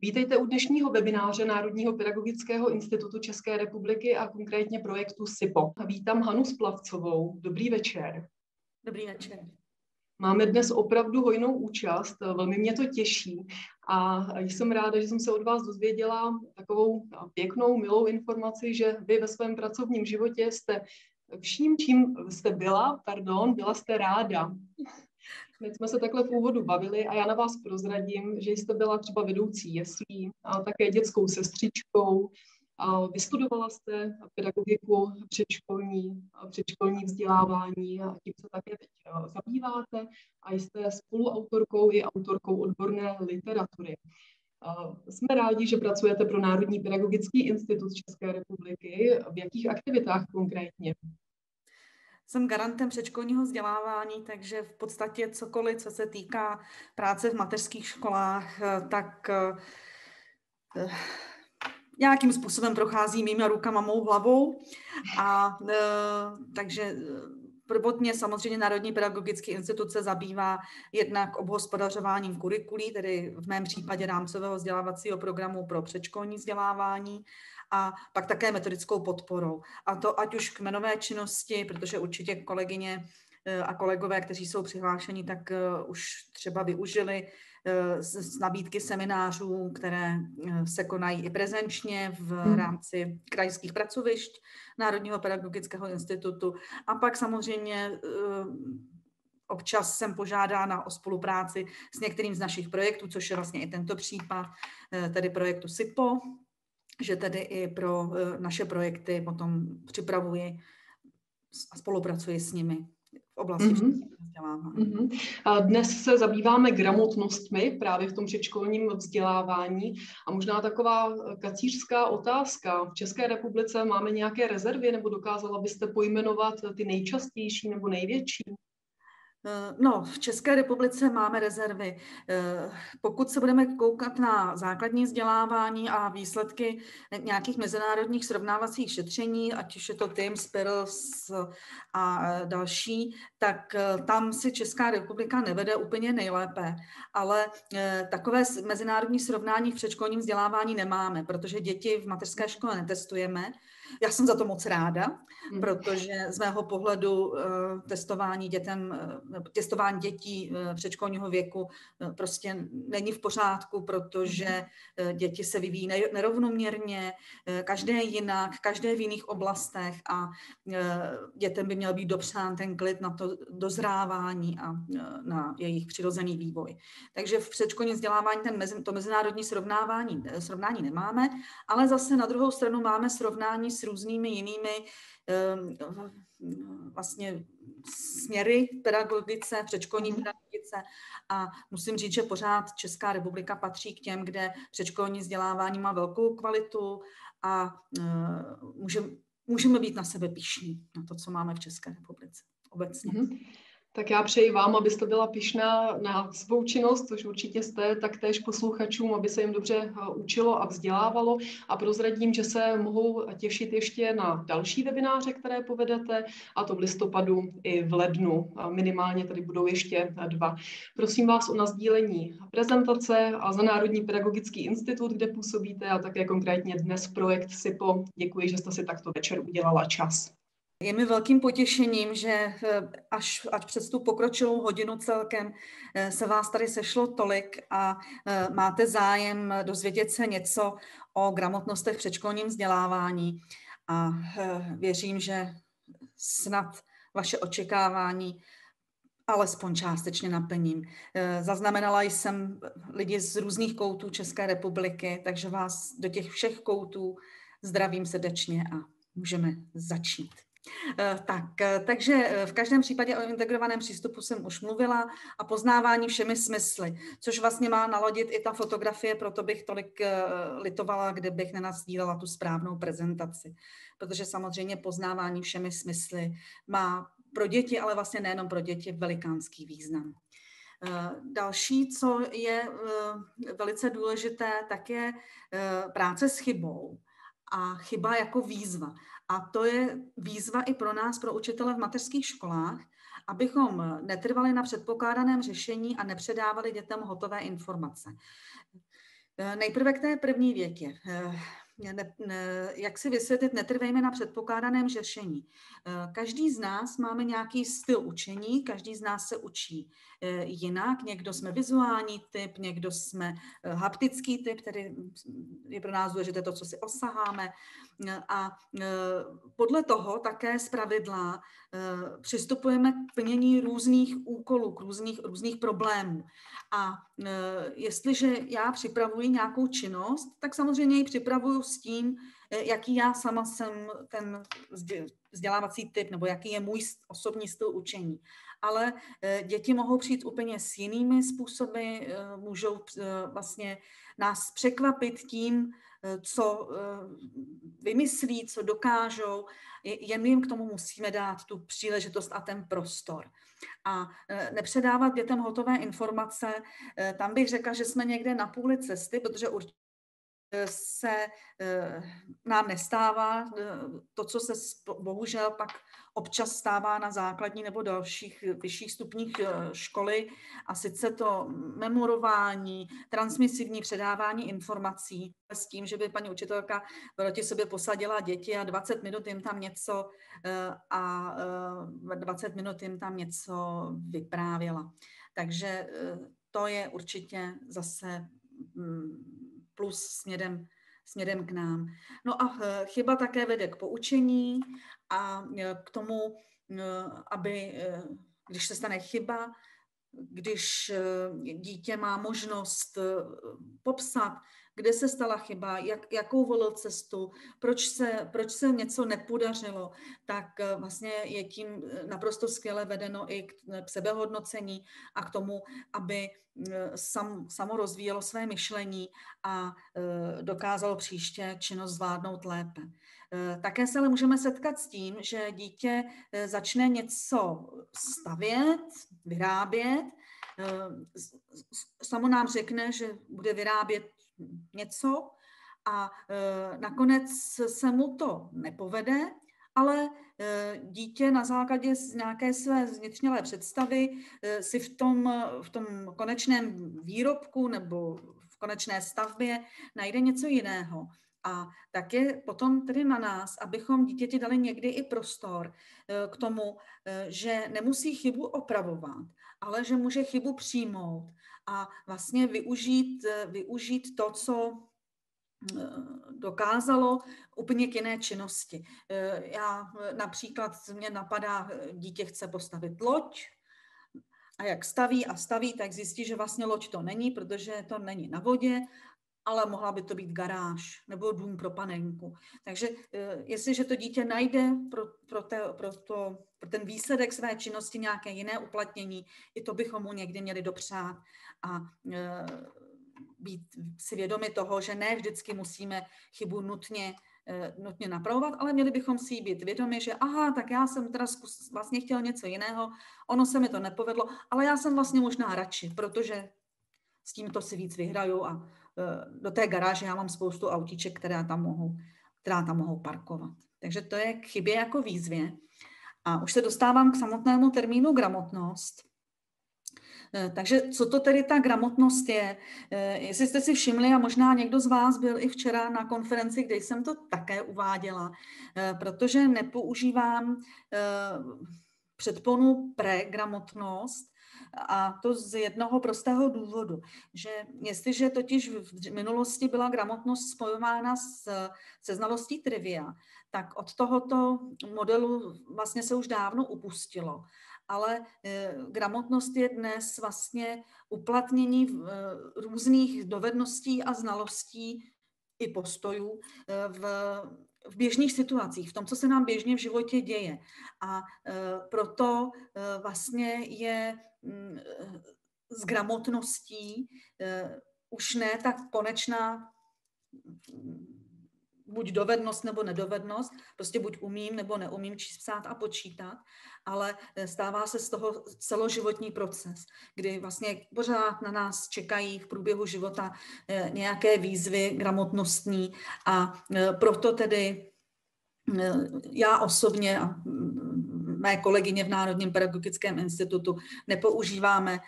Vítejte u dnešního webináře Národního pedagogického institutu České republiky a konkrétně projektu SIPO. Vítám Hanu Splavcovou. Dobrý večer. Dobrý večer. Máme dnes opravdu hojnou účast, velmi mě to těší a jsem ráda, že jsem se od vás dozvěděla takovou pěknou, milou informaci, že vy ve svém pracovním životě jste vším, čím jste byla, pardon, byla jste ráda. My jsme se takhle v úvodu bavili a já na vás prozradím, že jste byla třeba vedoucí jeslí a také dětskou sestřičkou. A vystudovala jste pedagogiku předškolní, předškolní vzdělávání a tím se také teď zabýváte a jste spoluautorkou i autorkou odborné literatury. Jsme rádi, že pracujete pro Národní pedagogický institut České republiky. V jakých aktivitách konkrétně? Jsem garantem předškolního vzdělávání, takže v podstatě cokoliv, co se týká práce v mateřských školách, eh, tak eh, nějakým způsobem prochází mýma rukama, mou hlavou. A eh, takže Prvotně samozřejmě Národní pedagogický institut se zabývá jednak obhospodařováním kurikulí, tedy v mém případě rámcového vzdělávacího programu pro předškolní vzdělávání a pak také metodickou podporou. A to ať už kmenové činnosti, protože určitě kolegyně eh, a kolegové, kteří jsou přihlášeni, tak eh, už třeba využili eh, z nabídky seminářů, které se konají i prezenčně v hmm. rámci krajských pracovišť Národního pedagogického institutu. A pak samozřejmě občas jsem požádána o spolupráci s některým z našich projektů, což je vlastně i tento případ, tedy projektu SIPO, že tedy i pro eh, naše projekty potom připravuji a spolupracuji s nimi v oblasti mm-hmm. vzdělávání. Mm-hmm. A dnes se zabýváme gramotnostmi právě v tom předškolním vzdělávání a možná taková eh, kacířská otázka. V České republice máme nějaké rezervy nebo dokázala byste pojmenovat ty nejčastější nebo největší? Eh, no, v České republice máme rezervy. Eh, pokud se budeme koukat na základní vzdělávání a výsledky nějakých mezinárodních srovnávacích šetření, ať už je to TIM, Spirls a eh, další, tak tam si Česká republika nevede úplně nejlépe. Ale takové mezinárodní srovnání v předškolním vzdělávání nemáme, protože děti v mateřské škole netestujeme. Já jsem za to moc ráda, hmm. protože z mého pohledu testování dětem testování dětí eh, předškolního věku eh, prostě není v pořádku, protože mhm. eh, děti se vyvíjí nerovnoměrně, každé jinak, každé v jiných oblastech a dětem by měl být dopřán ten klid na to dozrávání a na jejich přirozený vývoj. Takže v předškolním vzdělávání ten, to mezinárodní srovnávání, srovnání nemáme, ale zase na druhou stranu máme srovnání s různými jinými vlastně směry v pedagogice, předškolní mm. pedagogice a musím říct, že pořád Česká republika patří k těm, kde předškolní vzdělávání má velkou kvalitu a uh, můžeme, můžeme být na sebe pišní, na to, co máme v České republice obecně. Mm-hmm. Tak já přeji vám, abyste byla pišná na svou činnost, což určitě jste, taktéž posluchačům, aby se jim dobře eh, učilo a vzdělávalo. A prozradím, že se mohou těšit ještě na další webináře, které povedete, a to v listopadu i v lednu. Minimálně tady budou ještě dva. Prosím vás o nazdílení prezentace a za Národní pedagogický institut, kde působíte, a také konkrétně dnes projekt SIPO. Děkuji, že jste si takto večer udělala čas. Je mi velkým potěšením, že eh, až, až přes tu pokročilou hodinu celkem eh, se vás tady sešlo tolik a eh, máte zájem dozvědět se něco o gramotnostech v předškolním vzdělávání. A věřím, že snad vaše očekávání alespoň částečně naplním. Zaznamenala jsem lidi z různých koutů České republiky, takže vás do těch všech koutů zdravím srdečně a můžeme začít. Eh, tak, eh, takže eh, v každém případě o integrovaném přístupu jsem už mluvila a poznávání všemi smysly, což vlastně má nalodit i ta fotografie, proto bych tolik litovala, kdybych nenazdílela tu správnou prezentaci. Protože samozřejmě poznávání všemi smysly má pro děti, ale vlastně nejenom pro děti, velikánský význam. Další, co je velice důležité, tak je práce s chybou a chyba jako výzva. A to je výzva i pro nás, pro učitele v mateřských školách, abychom netrvali na předpokládaném řešení a nepředávali dětem hotové informace. Nejprve k té první větě ne, ne, jak si vysvětlit, netrvejme na předpokládaném řešení. Eh, každý z nás máme nějaký styl učení, každý z nás se učí eh, jinak. Někdo jsme vizuální typ, někdo jsme eh, haptický typ, tedy je pro nás důležité to, co si osaháme. A podle toho také z pravidla přistupujeme k plnění různých úkolů, k různých, různých problémů. A jestliže já připravuji nějakou činnost, tak samozřejmě ji připravuju s tím, eh, jaký já sama jsem ten vzdělávací typ, nebo jaký je můj osobní styl učení. Ale eh, děti mohou přijít úplně s jinými způsoby, můžou vlastně nás překvapit tím, co vymyslí, co dokážou, jen jim k tomu musíme dát tu příležitost a ten prostor. A nepředávat dětem hotové informace, tam bych řekla, že jsme někde na půli cesty, protože určitě se eh, nám nestává eh, to, co se bohužel pak občas stává na základní nebo dalších vyšších stupních eh, školy, a sice to memorování, transmisivní předávání informací s tím, že by paní učitelka proti sobě posadila děti a 20 minut jim tam něco a 20 minut jim tam něco vyprávěla. Takže to je určitě zase mm, plus směrem, směrem k nám. No a eh, chyba také vede k poučení a eh, k tomu, eh, aby, když se stane chyba, když dítě má možnost popsat, kde se stala chyba, jak, jakou volil cestu, proč se, proč se něco nepodařilo, tak vlastně je tím naprosto skvěle vedeno i k, k sebehodnocení a k tomu, aby sam, samo rozvíjelo své myšlení a dokázalo příště činnost zvládnout lépe. Také se ale můžeme setkat s tím, že dítě začne něco stavět, vyrábět, samo nám řekne, že bude vyrábět něco a nakonec se mu to nepovede, ale eh, dítě na základě nějaké své vnitřnělé představy eh, si v tom, v tom konečném výrobku nebo v konečné stavbě najde něco jiného. A tak je potom tedy na nás, abychom dítěti dali někdy i prostor k tomu, že nemusí chybu opravovat, ale že může chybu přijmout a vlastně využít, využít to, co Eh, dokázalo úplně k jiné činnosti. Eh, já eh, například mě napadá, dítě chce postavit loď a jak staví a staví, tak zjistí, že vlastně loď to není, protože to není na vodě, ale mohla by to být garáž nebo dům pro panenku. Takže jestliže to dítě najde pro, pro, te, pro, to, pro ten výsledek své činnosti nějaké jiné uplatnění, i to bychom mu někdy měli dopřát a být si vědomi toho, že ne vždycky musíme chybu nutně, eh, nutně napravovat, ale měli bychom si být vědomi, že aha, tak já jsem teda zkus, vlastně chtěl něco jiného, ono se mi to nepovedlo, ale já jsem vlastně možná radši, protože s tímto si víc vyhraju a eh, do té garáže já mám spoustu autíček, která tam mohou, která tam mohou parkovat. Takže to je k chybě jako výzvě. A už se dostávám k samotnému termínu gramotnost. Eh, takže co to tedy ta gramotnost je? Eh, jestli jste si všimli, a možná někdo z vás byl i včera na konferenci, kde jsem to také uváděla, eh, protože nepoužívám předponu pregramotnost, a to z jednoho prostého důvodu, že jestliže totiž v minulosti byla gramotnost spojována s, se znalostí trivia, tak od tohoto modelu vlastně se už dávno upustilo ale eh, gramotnost je dnes vlastně uplatnění eh, různých dovedností a znalostí i postojů eh, v, v běžných situacích, v tom, co se nám běžně v životě děje. A proto vlastně je s gramotností už ne tak konečná buď dovednost nebo nedovednost, prostě buď umím nebo neumím číst, psát a počítat, ale eh, stává se z toho celoživotní proces, kdy vlastně pořád na nás čekají v průběhu života eh, nějaké výzvy gramotnostní a eh, proto tedy já osobně a mm, mé kolegyně v Národním pedagogickém institutu nepoužíváme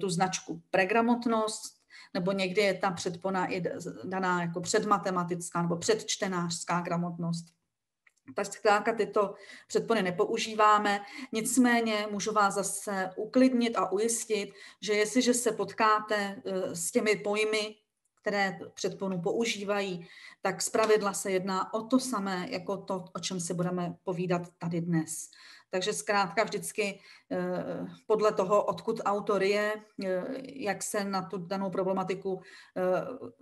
tu značku pregramotnost, nebo někdy je ta předpona i daná jako předmatematická nebo předčtenářská gramotnost. Tak zkrátka tyto předpony nepoužíváme, nicméně můžu vás zase uklidnit a ujistit, že jestliže se potkáte eh, s těmi pojmy, které předponu používají, tak zpravidla se jedná o to samé, jako to, o čem si budeme povídat tady dnes. Takže zkrátka vždycky eh, podle toho, odkud autor je, eh, jak se na tu danou problematiku, eh,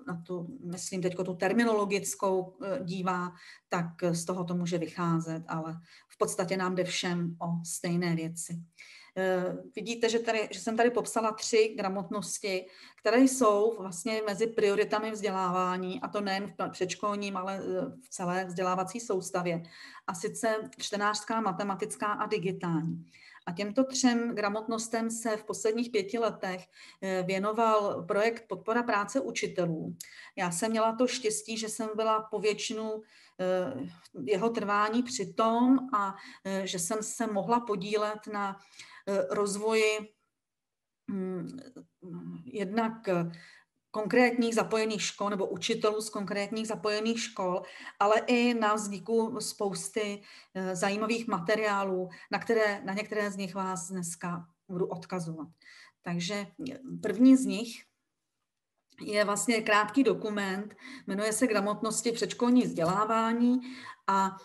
na tu, myslím teď tu terminologickou dívá, tak z toho to může vycházet, ale v podstatě nám jde všem o stejné věci. Eh, vidíte, že, tady, že jsem tady popsala tři gramotnosti, které jsou vlastně mezi prioritami vzdělávání, a to nejen v předškolním, ale eh, v celé vzdělávací soustavě. A sice čtenářská, matematická a digitální. A těmto třem gramotnostem se v posledních pěti letech eh, věnoval projekt Podpora práce učitelů. Já jsem měla to štěstí, že jsem byla po většinu jeho trvání přitom a že jsem se mohla podílet na rozvoji mm, jednak konkrétních zapojených škol nebo učitelů z konkrétních zapojených škol, ale i na vzniku spousty eh, zajímavých materiálů, na, které, na některé z nich vás dneska budu odkazovat. Takže eh, první z nich je vlastně krátký dokument, jmenuje se Gramotnosti předškolní vzdělávání a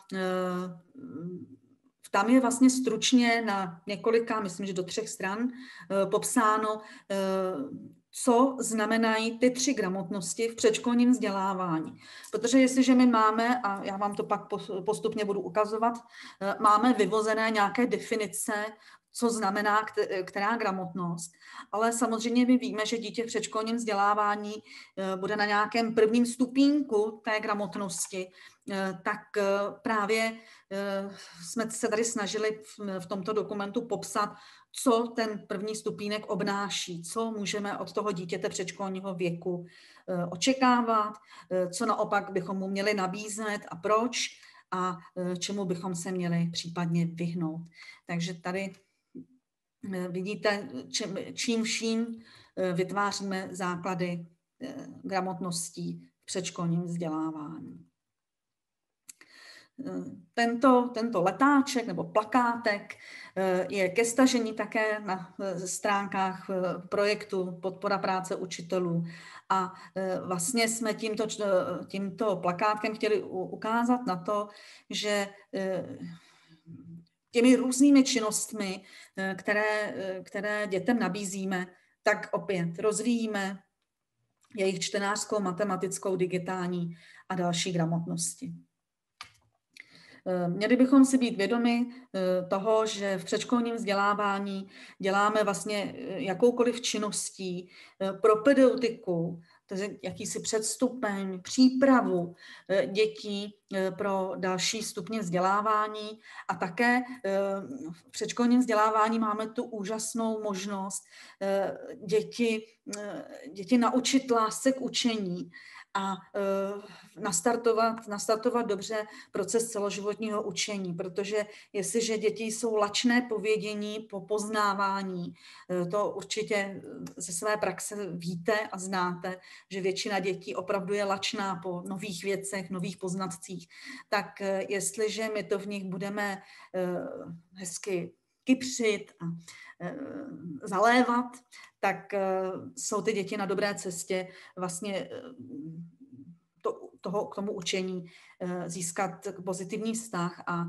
tam je vlastně stručně na několika, myslím, že do třech stran, eh, popsáno, eh, co znamenají ty tři gramotnosti v předškolním vzdělávání. Protože jestliže my máme, a já vám to pak postupně budu ukazovat, eh, máme vyvozené nějaké definice co znamená která gramotnost. Ale samozřejmě my víme, že dítě v předškolním vzdělávání eh, bude na nějakém prvním stupínku té gramotnosti, eh, tak eh, právě jsme se tady snažili v tomto dokumentu popsat, co ten první stupínek obnáší, co můžeme od toho dítěte předškolního věku očekávat, co naopak bychom mu měli nabízet a proč a čemu bychom se měli případně vyhnout. Takže tady vidíte, čím, čím vším eh, vytváříme základy eh, gramotností v předškolním vzdělávání. Tento, tento letáček nebo plakátek je ke stažení také na stránkách projektu Podpora práce učitelů. A vlastně jsme tímto, tímto plakátkem chtěli ukázat na to, že těmi různými činnostmi, eh, které, eh, které dětem nabízíme, tak opět rozvíjíme jejich čtenářskou, matematickou, digitální a další gramotnosti. Eh, měli bychom si být vědomi toho, že v předškolním vzdělávání děláme vlastně jakoukoliv činností pro tedy jakýsi předstupeň, přípravu eh, dětí eh, pro další stupně vzdělávání. A také eh, v předškolním vzdělávání máme tu úžasnou možnost děti, děti naučit lásce k učení a uh, nastartovat, nastartovat dobře proces celoživotního učení, protože jestliže děti jsou lačné povědění po poznávání, uh, to určitě ze své praxe víte a znáte, že většina dětí opravdu je lačná po nových věcech, nových poznatcích, tak uh, jestliže my to v nich budeme hezky kypřit a zalévat, tak jsou ty děti na dobré cestě vlastně toho, k tomu učení získat pozitivní vztah a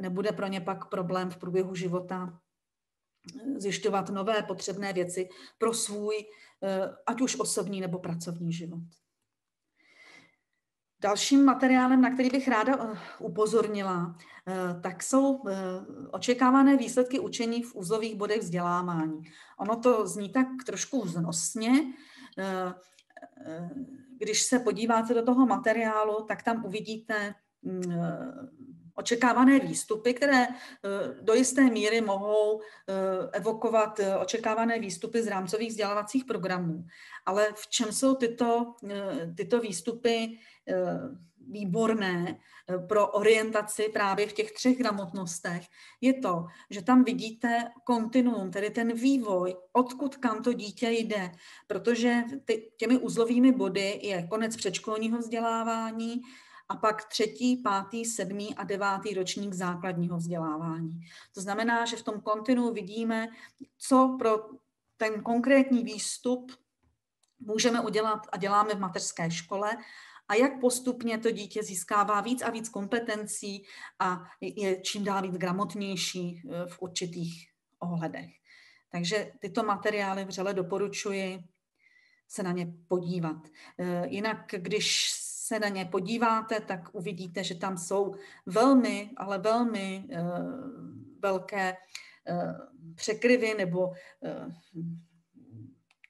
nebude pro ně pak problém v průběhu života zjišťovat nové potřebné věci pro svůj, ať už osobní nebo pracovní život. Dalším materiálem, na který bych ráda eh, upozornila, eh, tak jsou eh, očekávané výsledky učení v úzových bodech vzdělávání. Ono to zní tak trošku vznosně. Když se podíváte do toho materiálu, tak tam uvidíte mm, očekávané výstupy, které do jisté míry mohou evokovat očekávané výstupy z rámcových vzdělávacích programů. Ale v čem jsou tyto, tyto výstupy výborné eh, pro orientaci právě v těch třech gramotnostech, je to, že tam vidíte kontinuum, tedy ten vývoj, odkud kam to dítě jde, protože ty, těmi uzlovými body je konec předškolního vzdělávání a pak třetí, pátý, sedmý a devátý ročník základního vzdělávání. To znamená, že v tom kontinu vidíme, co pro ten konkrétní výstup můžeme udělat a děláme v mateřské škole a jak postupně to dítě získává víc a víc kompetencí a je čím dál víc gramotnější eh, v určitých ohledech. Takže tyto materiály vřele doporučuji se na ně podívat. Eh, jinak, když se na ně podíváte, tak uvidíte, že tam jsou velmi, ale velmi eh, velké překryvy nebo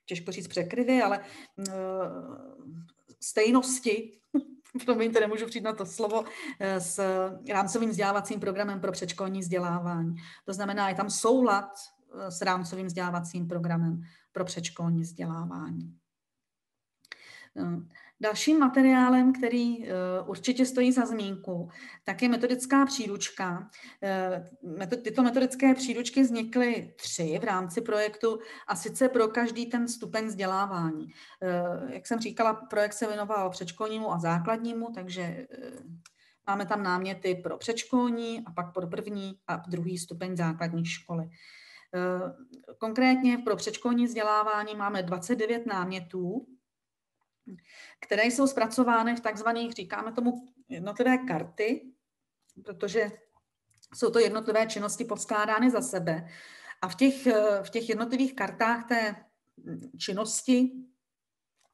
těžko říct překryvy, ale stejnosti, promiňte, nemůžu přijít na to slovo, eh, s rámcovým vzdělávacím programem pro předškolní vzdělávání. To znamená, je tam soulad eh, s rámcovým vzdělávacím programem pro předškolní vzdělávání. Dalším materiálem, který eh, určitě stojí za zmínku, tak je metodická příručka. Eh, tyto metodické příručky vznikly tři v rámci projektu a sice pro každý ten stupeň vzdělávání. Eh, jak jsem říkala, projekt se věnoval předškolnímu a základnímu, takže máme tam náměty pro předškolní a pak pro první a druhý stupeň základní školy. Konkrétně pro předškolní vzdělávání máme 29 námětů, které jsou zpracovány v takzvaných, říkáme tomu, jednotlivé karty, protože jsou to jednotlivé činnosti poskládány za sebe. A v těch, v těch jednotlivých kartách té činnosti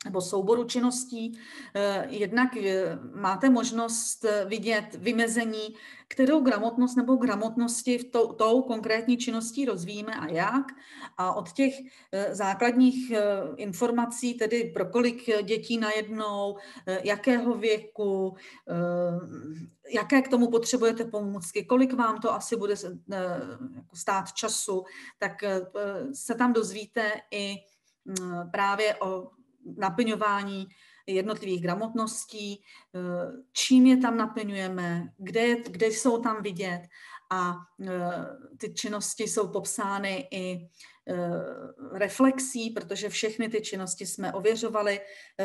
nebo souboru činností. Eh, jednak eh, máte možnost eh, vidět vymezení, kterou gramotnost nebo gramotnosti v tou, tou konkrétní činností rozvíjíme a jak. A od těch základních informací, tedy pro kolik dětí najednou, jakého věku, jaké k tomu potřebujete pomůcky, kolik vám to asi bude jako stát času, tak se tam dozvíte i mm, právě o naplňování jednotlivých gramotností, eh, čím je tam naplňujeme, kde, kde jsou tam vidět a eh, ty činnosti jsou popsány i eh, reflexí, protože všechny ty činnosti jsme ověřovali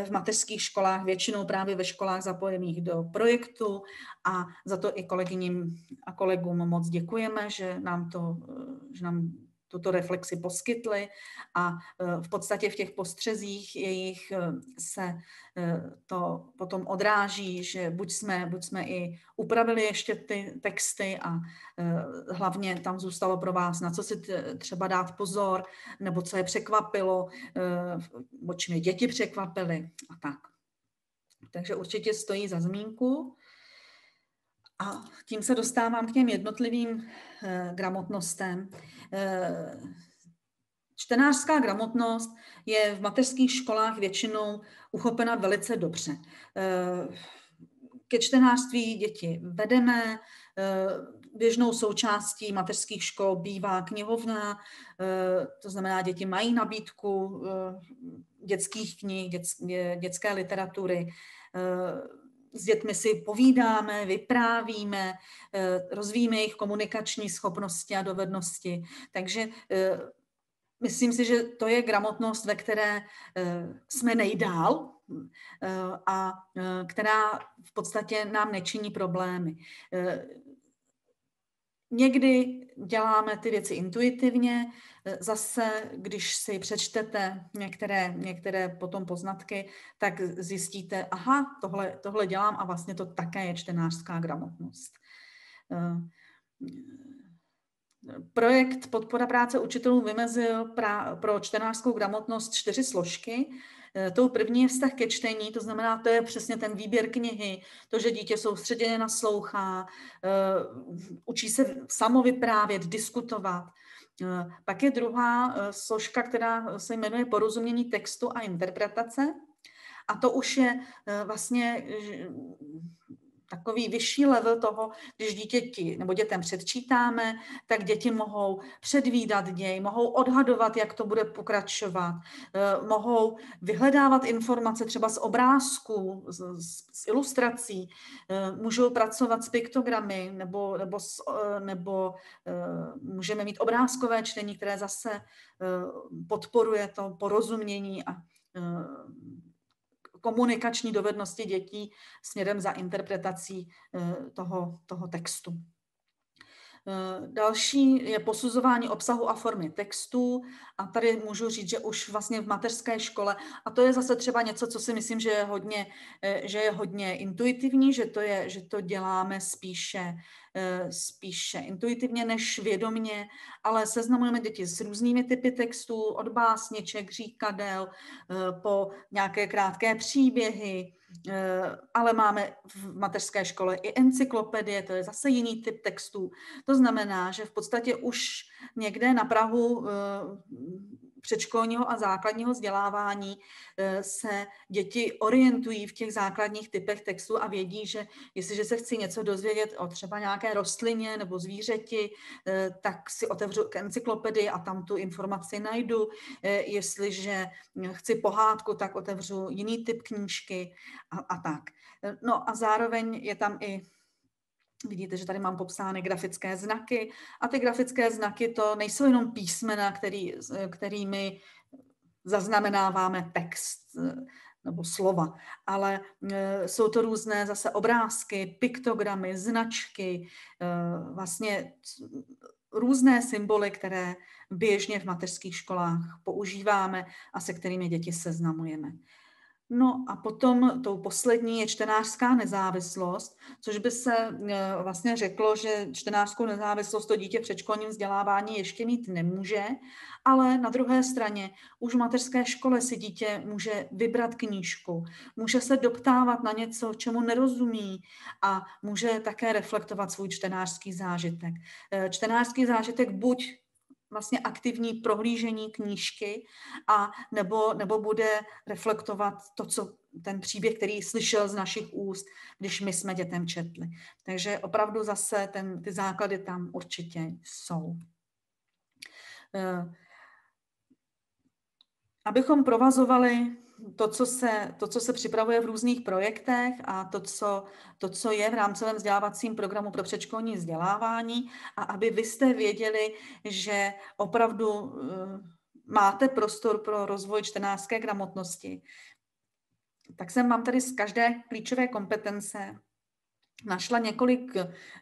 v mateřských školách, většinou právě ve školách zapojených do projektu a za to i kolegyním a kolegům moc děkujeme, že nám to, že nám tuto reflexi poskytli a e, v podstatě v těch postřezích jejich e, se e, to potom odráží, že buď jsme, buď jsme i upravili ještě ty texty a hlavně tam zůstalo pro vás, na co si třeba dát pozor, nebo co je překvapilo, o čem je děti překvapily a tak. Takže určitě stojí za zmínku. A tím se dostávám k těm jednotlivým eh, gramotnostem. Eh, čtenářská gramotnost je v mateřských školách většinou uchopena velice dobře. Eh, ke čtenářství děti vedeme, běžnou součástí mateřských škol bývá knihovna, to znamená, děti mají nabídku dětských knih, dětské literatury, s dětmi si povídáme, vyprávíme, eh, rozvíjíme jejich komunikační schopnosti a dovednosti. Takže eh, myslím si, že to je gramotnost, ve které eh, jsme nejdál a která v podstatě nám nečiní problémy. Někdy děláme ty věci intuitivně, zase, když si přečtete některé, některé potom poznatky, tak zjistíte, aha, tohle, tohle dělám a vlastně to také je čtenářská gramotnost. Projekt Podpora práce učitelů vymezil pra, pro čtenářskou gramotnost čtyři složky. Eh, tou první je vztah ke čtení, to znamená, to je přesně ten výběr knihy, to, že dítě soustředěně naslouchá, eh, učí se samo vyprávět, diskutovat. Eh, pak je druhá složka, která se jmenuje porozumění textu a interpretace. A to už je vlastně takový vyšší level toho, když dítěti nebo dětem předčítáme, tak děti mohou předvídat děj, mohou odhadovat, jak to bude pokračovat, eh, mohou vyhledávat informace třeba z obrázků, z, z ilustrací, eh, můžou pracovat s piktogramy nebo, nebo, eh, nebo můžeme mít obrázkové čtení, které zase podporuje to porozumění a komunikační dovednosti dětí směrem za interpretací eh, toho, toho textu. Eh, další je posuzování obsahu a formy textů. A tady můžu říct, že už vlastně v mateřské škole, a to je zase třeba něco, co si myslím, že je hodně, eh, že je hodně intuitivní, že to, je, že to děláme spíše, eh, spíše intuitivně než vědomně, ale seznamujeme děti s různými typy textů, od básniček, říkadel, po nějaké krátké příběhy, ale máme v mateřské škole i encyklopedie, to je zase jiný typ textů. To znamená, že v podstatě už někde na Prahu předškolního a základního vzdělávání eh, se děti orientují v těch základních typech textu a vědí, že jestliže se chci něco dozvědět o třeba nějaké rostlině nebo zvířeti, eh, tak si otevřu k encyklopedii a tam tu informaci najdu. Eh, jestliže chci pohádku, tak otevřu jiný typ knížky a, a tak. No a zároveň je tam i Vidíte, že tady mám popsány grafické znaky a ty grafické znaky to nejsou jenom písmena, který, kterými zaznamenáváme text eh, nebo slova, ale eh, jsou to různé zase obrázky, piktogramy, značky, eh, vlastně různé symboly, které běžně v mateřských školách používáme a se kterými děti seznamujeme. No a potom tou poslední je čtenářská nezávislost, což by se eh, vlastně řeklo, že čtenářskou nezávislost to dítě v předškolním vzdělávání ještě mít nemůže, ale na druhé straně už v mateřské škole si dítě může vybrat knížku, může se doptávat na něco, čemu nerozumí a může také reflektovat svůj čtenářský zážitek. Eh, čtenářský zážitek buď vlastně aktivní prohlížení knížky a nebo, nebo bude reflektovat to, co ten příběh, který slyšel z našich úst, když my jsme dětem četli. Takže opravdu zase ten, ty základy tam určitě jsou. Eh, abychom provazovali to, co se, to, co se připravuje v různých projektech a to co, to, co je v rámcovém vzdělávacím programu pro předškolní vzdělávání. A aby vy jste věděli, že opravdu uh, máte prostor pro rozvoj čtenářské gramotnosti, tak jsem vám tady z každé klíčové kompetence našla několik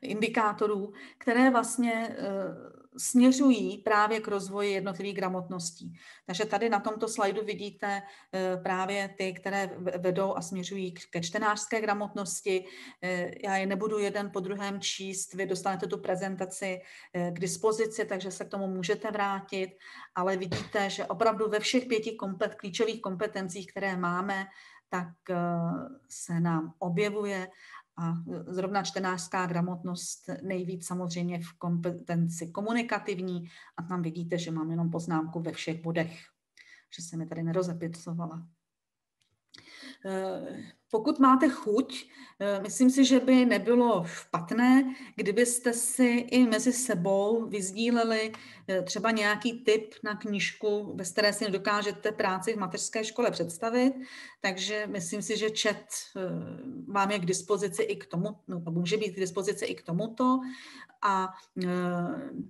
indikátorů, které vlastně uh, směřují právě k rozvoji jednotlivých gramotností. Takže tady na tomto slajdu vidíte eh, právě ty, které vedou a směřují ke čtenářské gramotnosti. Eh, já je nebudu jeden po druhém číst, vy dostanete tu prezentaci eh, k dispozici, takže se k tomu můžete vrátit, ale vidíte, že opravdu ve všech pěti kompet, klíčových kompetencích, které máme, tak se nám objevuje a zrovna čtenářská gramotnost nejvíc samozřejmě v kompetenci komunikativní a tam vidíte, že mám jenom poznámku ve všech bodech, že se mi tady nerozepicovala. Eh, pokud máte chuť, eh, myslím si, že by nebylo špatné, kdybyste si i mezi sebou vyzdíleli eh, třeba nějaký tip na knížku, ve které si dokážete práci v mateřské škole představit. Takže myslím si, že chat vám je k dispozici i k tomu, no, může být k dispozici i k tomuto a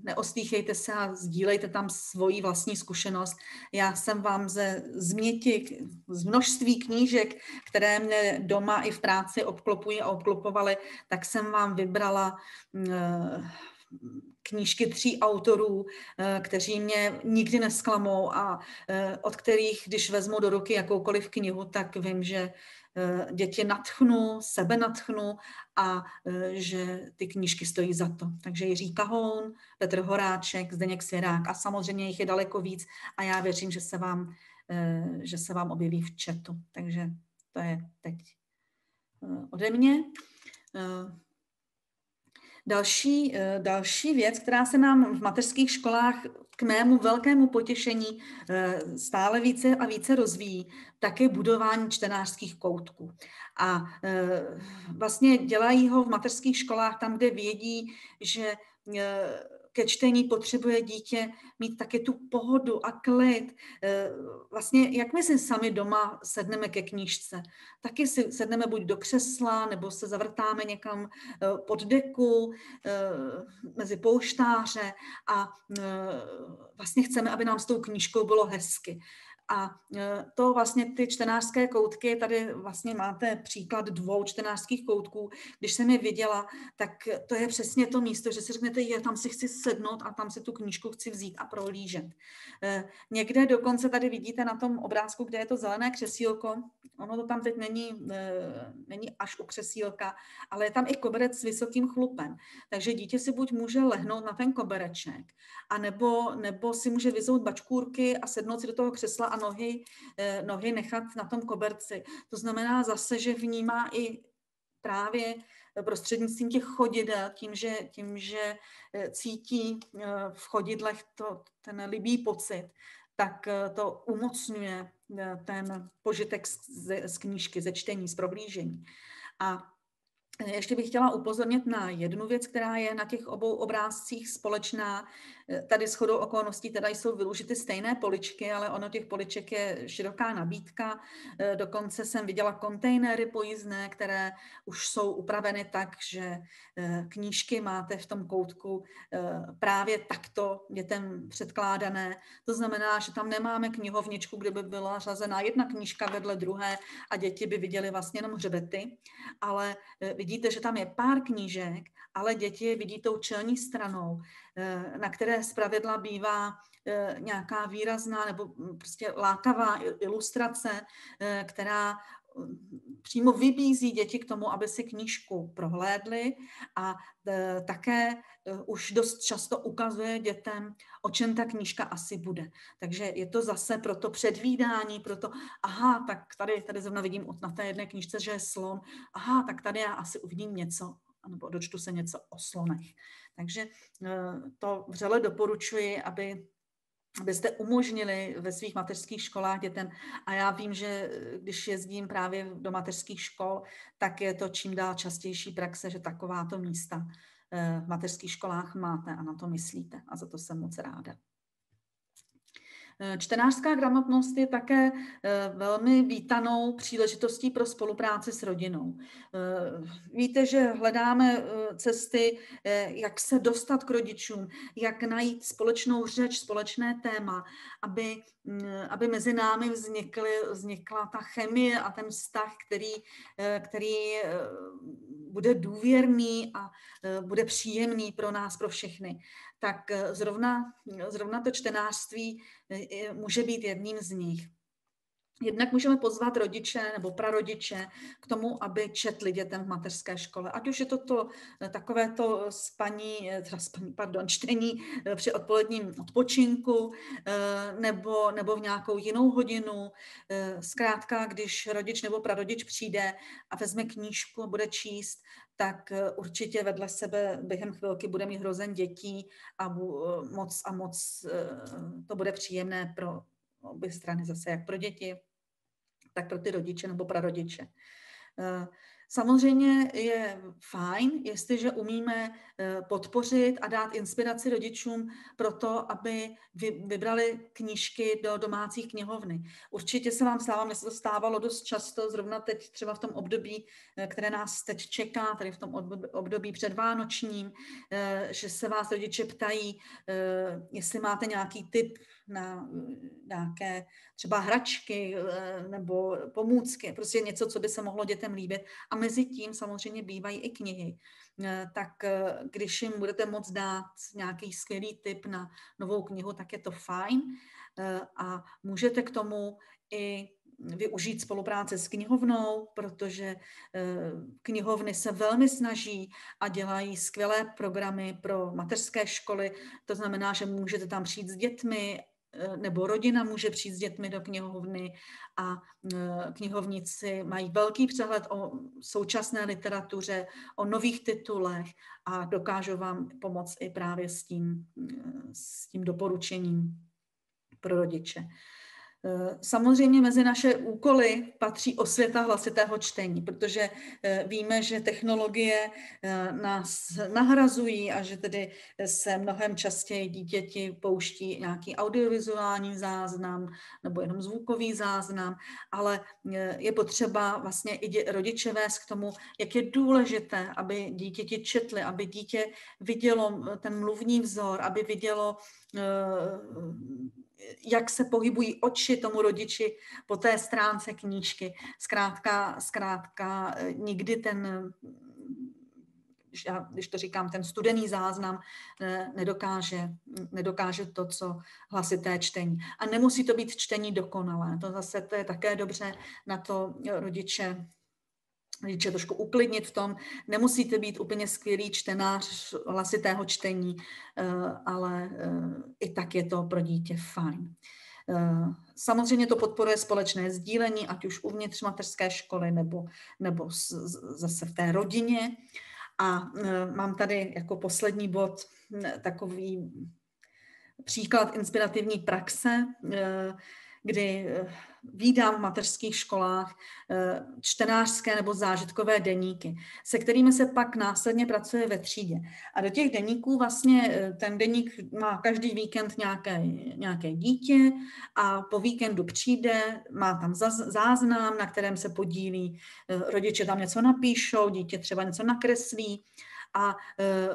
neostýchejte se a sdílejte tam svoji vlastní zkušenost. Já jsem vám ze změti, z množství knížek, které mě doma i v práci obklopují a obklopovaly, tak jsem vám vybrala e, knížky tří autorů, e, kteří mě nikdy nesklamou a od kterých, když vezmu do ruky jakoukoliv knihu, tak vím, že Eh, děti natchnu, sebe natchnu a eh, že ty knížky stojí za to. Takže Jiří Kahoun, Petr Horáček, Zdeněk Svěrák a samozřejmě jich je daleko víc a já věřím, že se vám, eh, že se vám objeví v chatu. Takže to je teď ode mě. Další, eh, další věc, která se nám v mateřských školách k mému velkému potěšení eh, stále více a více rozvíjí, tak je budování čtenářských koutků. A eh, vlastně dělají ho v mateřských školách tam, kde vědí, že ke čtení potřebuje dítě mít taky tu pohodu a klid. Eh, vlastně, jak my si sami doma sedneme ke knížce, taky si sedneme buď do křesla, nebo se zavrtáme někam eh, pod deku, eh, mezi pouštáře a vlastně chceme, aby nám s tou knížkou bylo hezky. A e, to vlastně ty čtenářské koutky, tady vlastně máte příklad dvou čtenářských koutků. Když jsem je viděla, tak to je přesně to místo, že si řeknete, je, tam si chci sednout a tam si tu knížku chci vzít a prohlížet. E, někde dokonce tady vidíte na tom obrázku, kde je to zelené křesílko, ono to tam teď není, e, není až u křesílka, ale je tam i koberec s vysokým chlupem. Takže dítě si buď může lehnout na ten kobereček, anebo, nebo si může vyzout bačkůrky a sednout si do toho křesla a nohy, eh, nohy nechat na tom koberci. To znamená zase, že vnímá i právě prostřednictvím těch chodidel, tím, že, tím, že eh, cítí eh, v chodidlech to, ten libý pocit, tak to umocňuje ten požitek z, z knížky, ze čtení, z prohlížení. A ještě bych chtěla upozornit na jednu věc, která je na těch obou obrázcích společná. Tady s chodou okolností teda jsou využity stejné poličky, ale ono těch poliček je široká nabídka. Dokonce jsem viděla kontejnery pojízdné, které už jsou upraveny tak, že eh, knížky máte v tom koutku eh, právě takto dětem předkládané. To znamená, že tam nemáme knihovničku, kde by byla řazená jedna knížka vedle druhé a děti by viděly vlastně jenom hřbety, ale eh, vidíte, že tam je pár knížek, ale děti je vidí tou čelní stranou, eh, na které zpravidla bývá eh, nějaká výrazná nebo hm, prostě lákavá ilustrace, eh, která hm, přímo vybízí děti k tomu, aby si knížku prohlédli a také už dost často ukazuje dětem, o čem ta knížka asi bude. Takže je to zase pro to předvídání, pro to, aha, tak tady, tady zrovna vidím na té jedné knížce, že je slon, aha, tak tady já asi uvidím něco, nebo dočtu se něco o slonech. Takže to vřele doporučuji, aby abyste umožnili ve svých mateřských školách dětem. A já vím, že když jezdím právě do mateřských škol, tak je to čím dál častější praxe, že takováto místa eh, v mateřských školách máte a na to myslíte. A za to jsem moc ráda. Eh, čtenářská gramotnost je také eh, velmi vítanou příležitostí pro spolupráci s rodinou. Eh, víte, že hledáme cesty, jak se dostat k rodičům, jak najít společnou řeč, společné téma, aby, mm, aby mezi námi vznikly, vznikla ta chemie a ten vztah, který, který bude důvěrný a bude příjemný pro nás, pro všechny tak eh, zrovna, zrovna to čtenářství eh, může být jedním z nich. Jednak můžeme pozvat rodiče nebo prarodiče k tomu, aby četli dětem v mateřské škole. Ať už je to, to eh, takové to spaní, pardon, čtení při odpoledním odpočinku nebo, nebo v nějakou jinou hodinu. Zkrátka, když rodič nebo prarodič přijde a vezme knížku a bude číst, tak eh, určitě vedle sebe během chvilky bude mít hrozen dětí a moc a moc eh, to bude příjemné pro obě strany zase, jak pro děti, tak pro ty rodiče nebo prarodiče. Samozřejmě je fajn, jestliže umíme eh, podpořit a dát inspiraci rodičům pro to, aby vybrali knížky do domácích knihovny. Určitě se vám stává, mně se to stávalo dost často, zrovna teď třeba v tom období, eh, které nás teď čeká, tady v tom období předvánočním, eh, že se vás rodiče ptají, jestli máte nějaký tip na nějaké třeba hračky nebo pomůcky, prostě něco, co by se mohlo dětem líbit. A mezi tím samozřejmě bývají i knihy. Eh, tak eh, když jim budete moct dát nějaký skvělý tip na novou knihu, tak je to fajn. Eh, a můžete k tomu i využít spolupráce s knihovnou, protože knihovny se velmi snaží a dělají skvělé programy pro mateřské školy. To znamená, že můžete tam přijít s dětmi nebo rodina může přijít s dětmi do knihovny a knihovníci mají velký přehled o současné literatuře, o nových titulech a dokážou vám pomoct i právě s tím, s tím doporučením pro rodiče. Eh, samozřejmě mezi naše úkoly patří osvěta hlasitého čtení, protože eh, víme, že technologie eh, nás nahrazují a že tedy se mnohem častěji dítěti pouští nějaký audiovizuální záznam nebo jenom zvukový záznam, ale je potřeba vlastně i rodiče vést k tomu, jak je důležité, aby dítěti četli, aby dítě vidělo ten mluvní vzor, aby vidělo jak se pohybují oči tomu rodiči po té stránce knížky. Zkrátka, zkrátka eh, nikdy ten, když to říkám, ten studený záznam eh, nedokáže, nedokáže to, co hlasité čtení. A nemusí to být čtení dokonalé. To zase to je také dobře na to rodiče rodiče trošku uklidnit v tom. Nemusíte být úplně skvělý čtenář hlasitého čtení, eh, ale eh, i tak je to pro dítě fajn. Eh, samozřejmě to podporuje společné sdílení, ať už uvnitř mateřské školy nebo, nebo zase v té rodině. A mám tady jako poslední bod takový příklad inspirativní praxe, kdy eh, výdám v mateřských školách eh, čtenářské nebo zážitkové deníky, se kterými se pak následně pracuje ve třídě. A do těch deníků vlastně eh, ten deník má každý víkend nějaké, nějaké dítě a po víkendu přijde, má tam záznam, na kterém se podílí, rodiče tam něco napíšou, dítě třeba něco nakreslí a uh,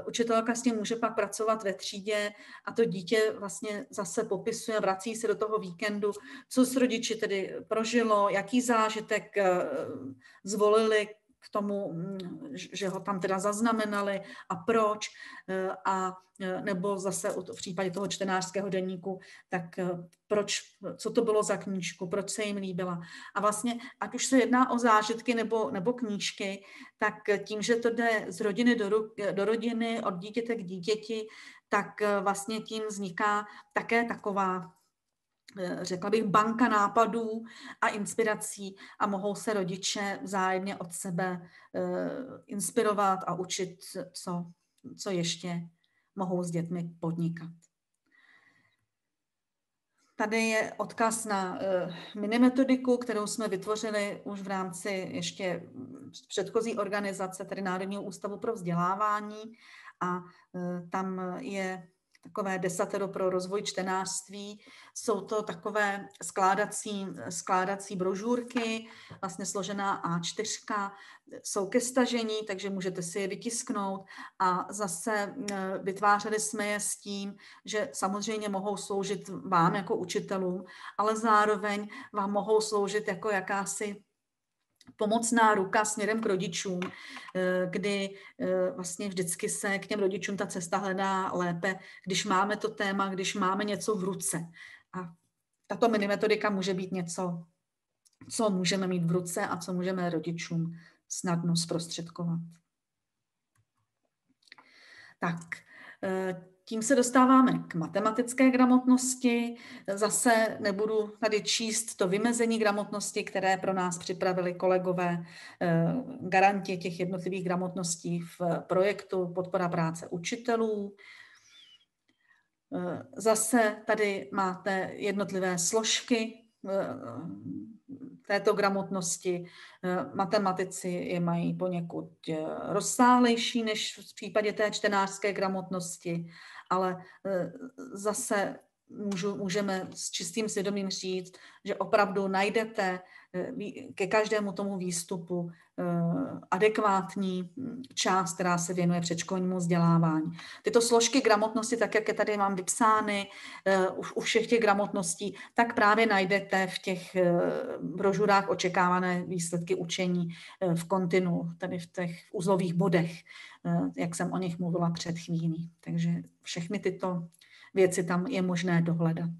učitelka s tím může pak pracovat ve třídě a to dítě vlastně zase popisuje, vrací se do toho víkendu, co s rodiči tedy prožilo, jaký zážitek uh, zvolili, k tomu, mm, že ho tam teda zaznamenali a proč, e, a e, nebo zase v případě toho čtenářského deníku, tak e, proč, co to bylo za knížku, proč se jim líbila. A vlastně, ať už se jedná o zážitky nebo, nebo knížky, tak tím, že to jde z rodiny do, do rodiny, od dítěte k dítěti, tak vlastně tím vzniká také taková řekla bych, banka nápadů a inspirací a mohou se rodiče vzájemně od sebe eh, inspirovat a učit, co, co ještě mohou s dětmi podnikat. Tady je odkaz na uh, minimetodiku, kterou jsme vytvořili už v rámci ještě předchozí organizace, tedy Národního ústavu pro vzdělávání. A tam je takové desatero pro rozvoj čtenářství. Jsou to takové skládací, skládací brožurky, vlastně složená A4, jsou ke stažení, takže můžete si je vytisknout a zase vytvářeli jsme je s tím, že samozřejmě mohou sloužit vám jako učitelům, ale zároveň vám mohou sloužit jako jakási pomocná ruka směrem k rodičům, eh, kdy eh, vlastně vždycky se k těm rodičům ta cesta hledá lépe, když máme to téma, když máme něco v ruce. A tato minimetodika může být něco, co můžeme mít v ruce a co můžeme rodičům snadno zprostředkovat. Tak, eh, tím se dostáváme k matematické gramotnosti. Zase nebudu tady číst to vymezení gramotnosti, které pro nás připravili kolegové eh, garanti těch jednotlivých gramotností v projektu Podpora práce učitelů. Eh, zase tady máte jednotlivé složky eh, této gramotnosti. Matematici je mají poněkud rozsáhlejší než v případě té čtenářské gramotnosti ale eh, zase můžu, můžeme s čistým svědomím říct, že opravdu najdete ke každému tomu výstupu eh, adekvátní hm, část, která se věnuje předškolnímu vzdělávání. Tyto složky gramotnosti, tak jak je tady mám vypsány už u všech těch gramotností, tak právě najdete v těch brožurách očekávané výsledky učení v kontinu, tedy v těch uzlových bodech. Eh, jak jsem o nich mluvila před chvílí. Takže všechny tyto věci tam je možné dohledat.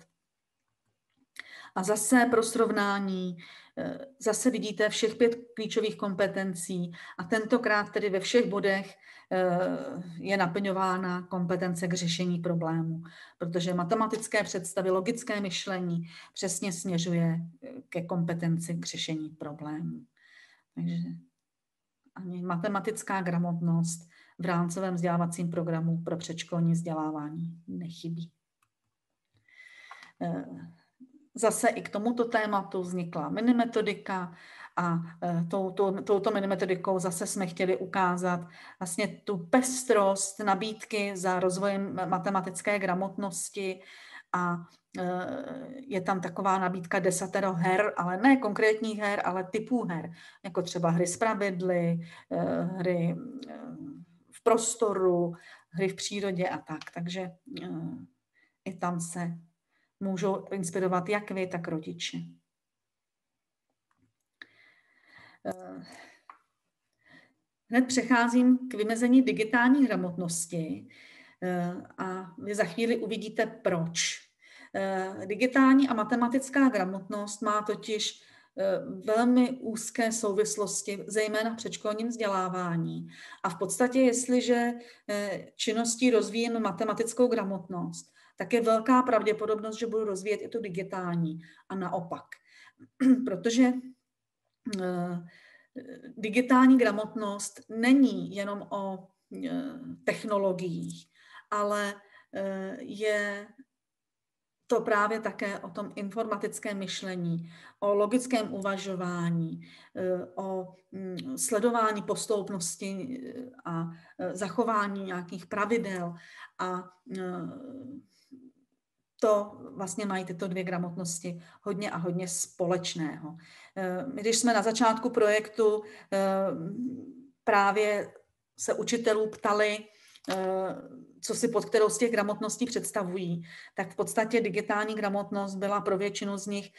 A zase pro srovnání, eh, zase vidíte všech pět klíčových kompetencí a tentokrát tedy ve všech bodech eh, je naplňována kompetence k řešení problému, protože matematické představy, logické myšlení přesně směřuje eh, ke kompetenci k řešení problému. Takže ani matematická gramotnost v rámcovém vzdělávacím programu pro předškolní vzdělávání nechybí. Zase i k tomuto tématu vznikla minimetodika a e, touto, touto minimetodikou zase jsme chtěli ukázat vlastně tu pestrost nabídky za rozvojem matematické gramotnosti a e, je tam taková nabídka desatero her, ale ne konkrétních her, ale typů her, jako třeba hry z pravidly, e, hry v prostoru, hry v přírodě a tak. Takže i tam se můžou inspirovat jak vy, tak rodiče. Eh, hned přecházím k vymezení digitální gramotnosti eh, a vy za chvíli uvidíte proč. Eh, digitální a matematická gramotnost má totiž velmi úzké souvislosti, zejména v předškolním vzdělávání. A v podstatě, jestliže činností rozvíjíme matematickou gramotnost, tak je velká pravděpodobnost, že budu rozvíjet i tu digitální a naopak. Protože eh, digitální gramotnost není jenom o eh, technologiích, ale eh, je to právě také o tom informatickém myšlení, o logickém uvažování, o mm, sledování postoupnosti a zachování nějakých pravidel a to vlastně mají tyto dvě gramotnosti hodně a hodně společného. Eh, když jsme na začátku projektu eh, právě se učitelů ptali, eh, co si pod kterou z těch gramotností představují, tak v podstatě digitální gramotnost byla pro většinu z nich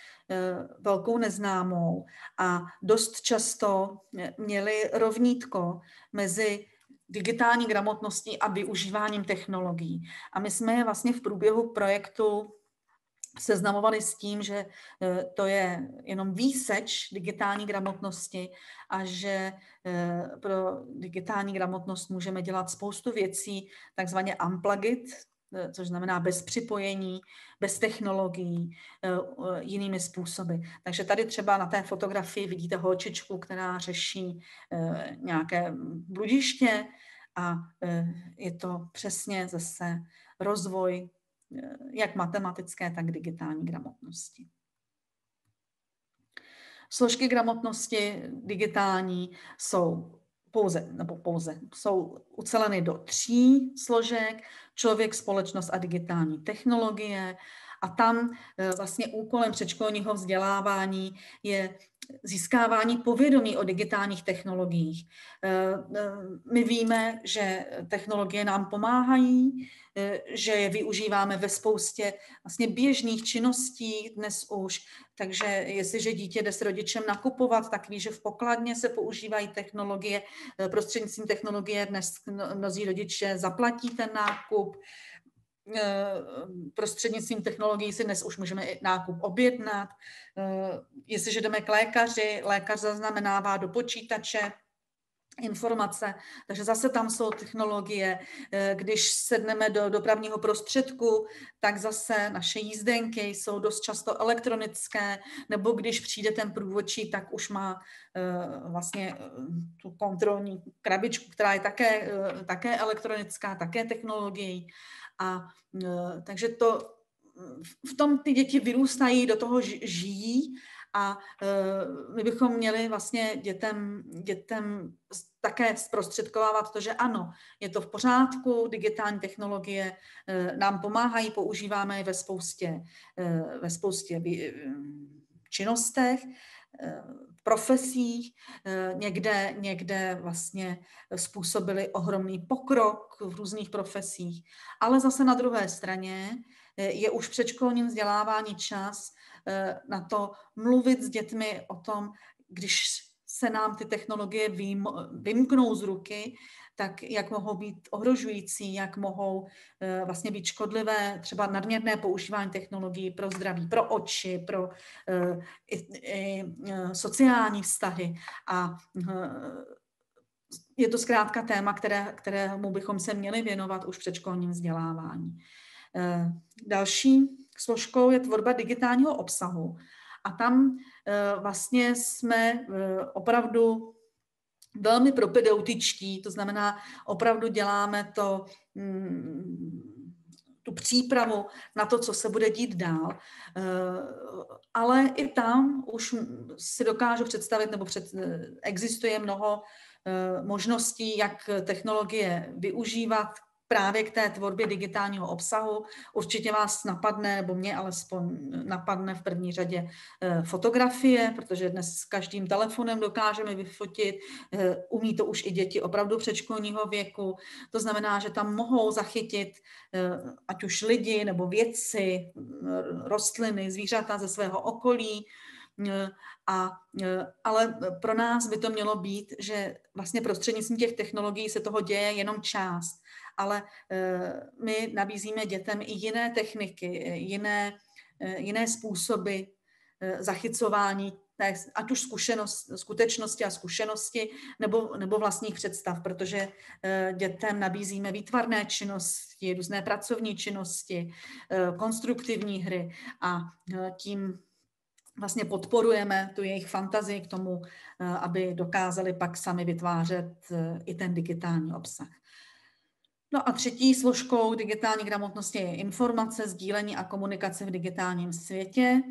velkou neznámou a dost často měli rovnítko mezi digitální gramotností a využíváním technologií. A my jsme je vlastně v průběhu projektu seznamovali s tím, že e, to je jenom výseč digitální gramotnosti a že e, pro digitální gramotnost můžeme dělat spoustu věcí, takzvaně unplugged, což znamená bez připojení, bez technologií, jinými způsoby. Takže tady třeba na té fotografii vidíte holčičku, která řeší nějaké bludiště a je to přesně zase rozvoj jak matematické, tak digitální gramotnosti. Složky gramotnosti digitální jsou pouze, nebo pouze, jsou uceleny do tří složek, člověk, společnost a digitální technologie. A tam e, vlastně úkolem předškolního vzdělávání je získávání povědomí o digitálních technologiích. E, e, my víme, že technologie nám pomáhají, že je využíváme ve spoustě vlastně běžných činností dnes už. Takže jestliže dítě jde s rodičem nakupovat, tak ví, že v pokladně se používají technologie. Prostřednictvím technologie dnes mnozí rodiče zaplatí ten nákup prostřednictvím technologií si dnes už můžeme i nákup objednat. Jestliže jdeme k lékaři, lékař zaznamenává do počítače informace. Takže zase tam jsou technologie. Eh, když sedneme do dopravního prostředku, tak zase naše jízdenky jsou dost často elektronické, nebo když přijde ten průvodčí, tak už má eh, vlastně eh, tu kontrolní krabičku, která je také, také elektronická, také technologií. A takže to v tom ty děti vyrůstají, do toho žijí a uh, my bychom měli vlastně dětem, dětem také zprostředkovávat to, že ano, je to v pořádku, digitální technologie uh, nám pomáhají, používáme je ve spoustě, ve spoustě činnostech, profesích, někde, někde vlastně způsobili ohromný pokrok v různých profesích, ale zase na druhé straně je už předškolním vzdělávání čas Eh, na to mluvit s dětmi o tom, když se nám ty technologie vymknou z ruky, tak jak mohou být ohrožující, jak mohou vlastně být škodlivé, třeba nadměrné používání technologií pro zdraví, pro oči, pro i, i, sociální vztahy a je to zkrátka téma, které, kterému bychom se měli věnovat už v předškolním vzdělávání. Další složkou je tvorba digitálního obsahu. A tam eh, vlastně jsme eh, opravdu velmi propedeutičtí, to znamená, opravdu děláme to, mm, tu přípravu na to, co se bude dít dál. Eh, ale i tam už si dokážu představit, nebo před, existuje mnoho možností, jak technologie využívat právě k té tvorbě digitálního obsahu. Určitě vás napadne, nebo mě alespoň napadne v první řadě eh, fotografie, protože dnes s každým telefonem dokážeme vyfotit. Eh, umí to už i děti opravdu předškolního věku. To znamená, že tam mohou zachytit eh, ať už lidi nebo věci, rostliny, zvířata ze svého okolí. A, ale pro nás by to mělo být, že vlastně prostřednictvím těch technologií se toho děje jenom část ale eh, my nabízíme dětem i jiné techniky, jiné, eh, jiné způsoby eh, zachycování ať už zkušenost, skutečnosti a zkušenosti nebo, nebo vlastních představ, protože dětem nabízíme výtvarné činnosti, různé pracovní činnosti, konstruktivní hry a tím vlastně podporujeme tu jejich fantazii k tomu, aby dokázali pak sami vytvářet i ten digitální obsah. No a třetí složkou digitální gramotnosti je informace, sdílení a komunikace v digitálním světě.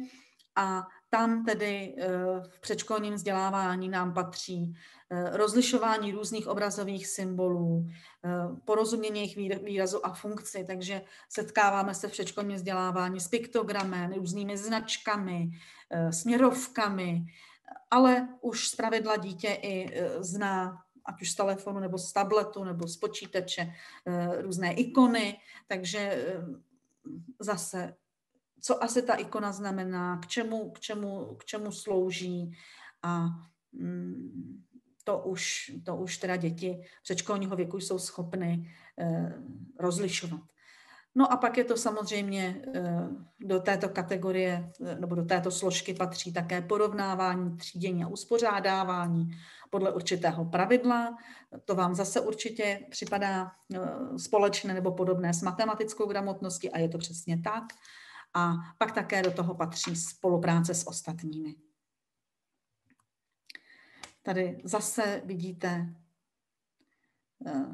A tam tedy eh, v předškolním vzdělávání nám patří eh, rozlišování různých obrazových symbolů, eh, porozumění jejich výrazu a funkci. Takže setkáváme se v předškolním vzdělávání s piktogramem, různými značkami, směrovkami, ale už zpravidla dítě i zná ať už z telefonu, nebo z tabletu, nebo z počítače, eh, různé ikony, takže eh, zase, co asi ta ikona znamená, k čemu, k čemu, k čemu slouží a mm, to už, to už teda děti předškolního věku jsou schopny eh, rozlišovat. No a pak je to samozřejmě do této kategorie nebo do této složky patří také porovnávání, třídění a uspořádávání, podle určitého pravidla. To vám zase určitě připadá eh, společné nebo podobné s matematickou gramotností a je to přesně tak. A pak také do toho patří spolupráce s ostatními. Tady zase vidíte eh,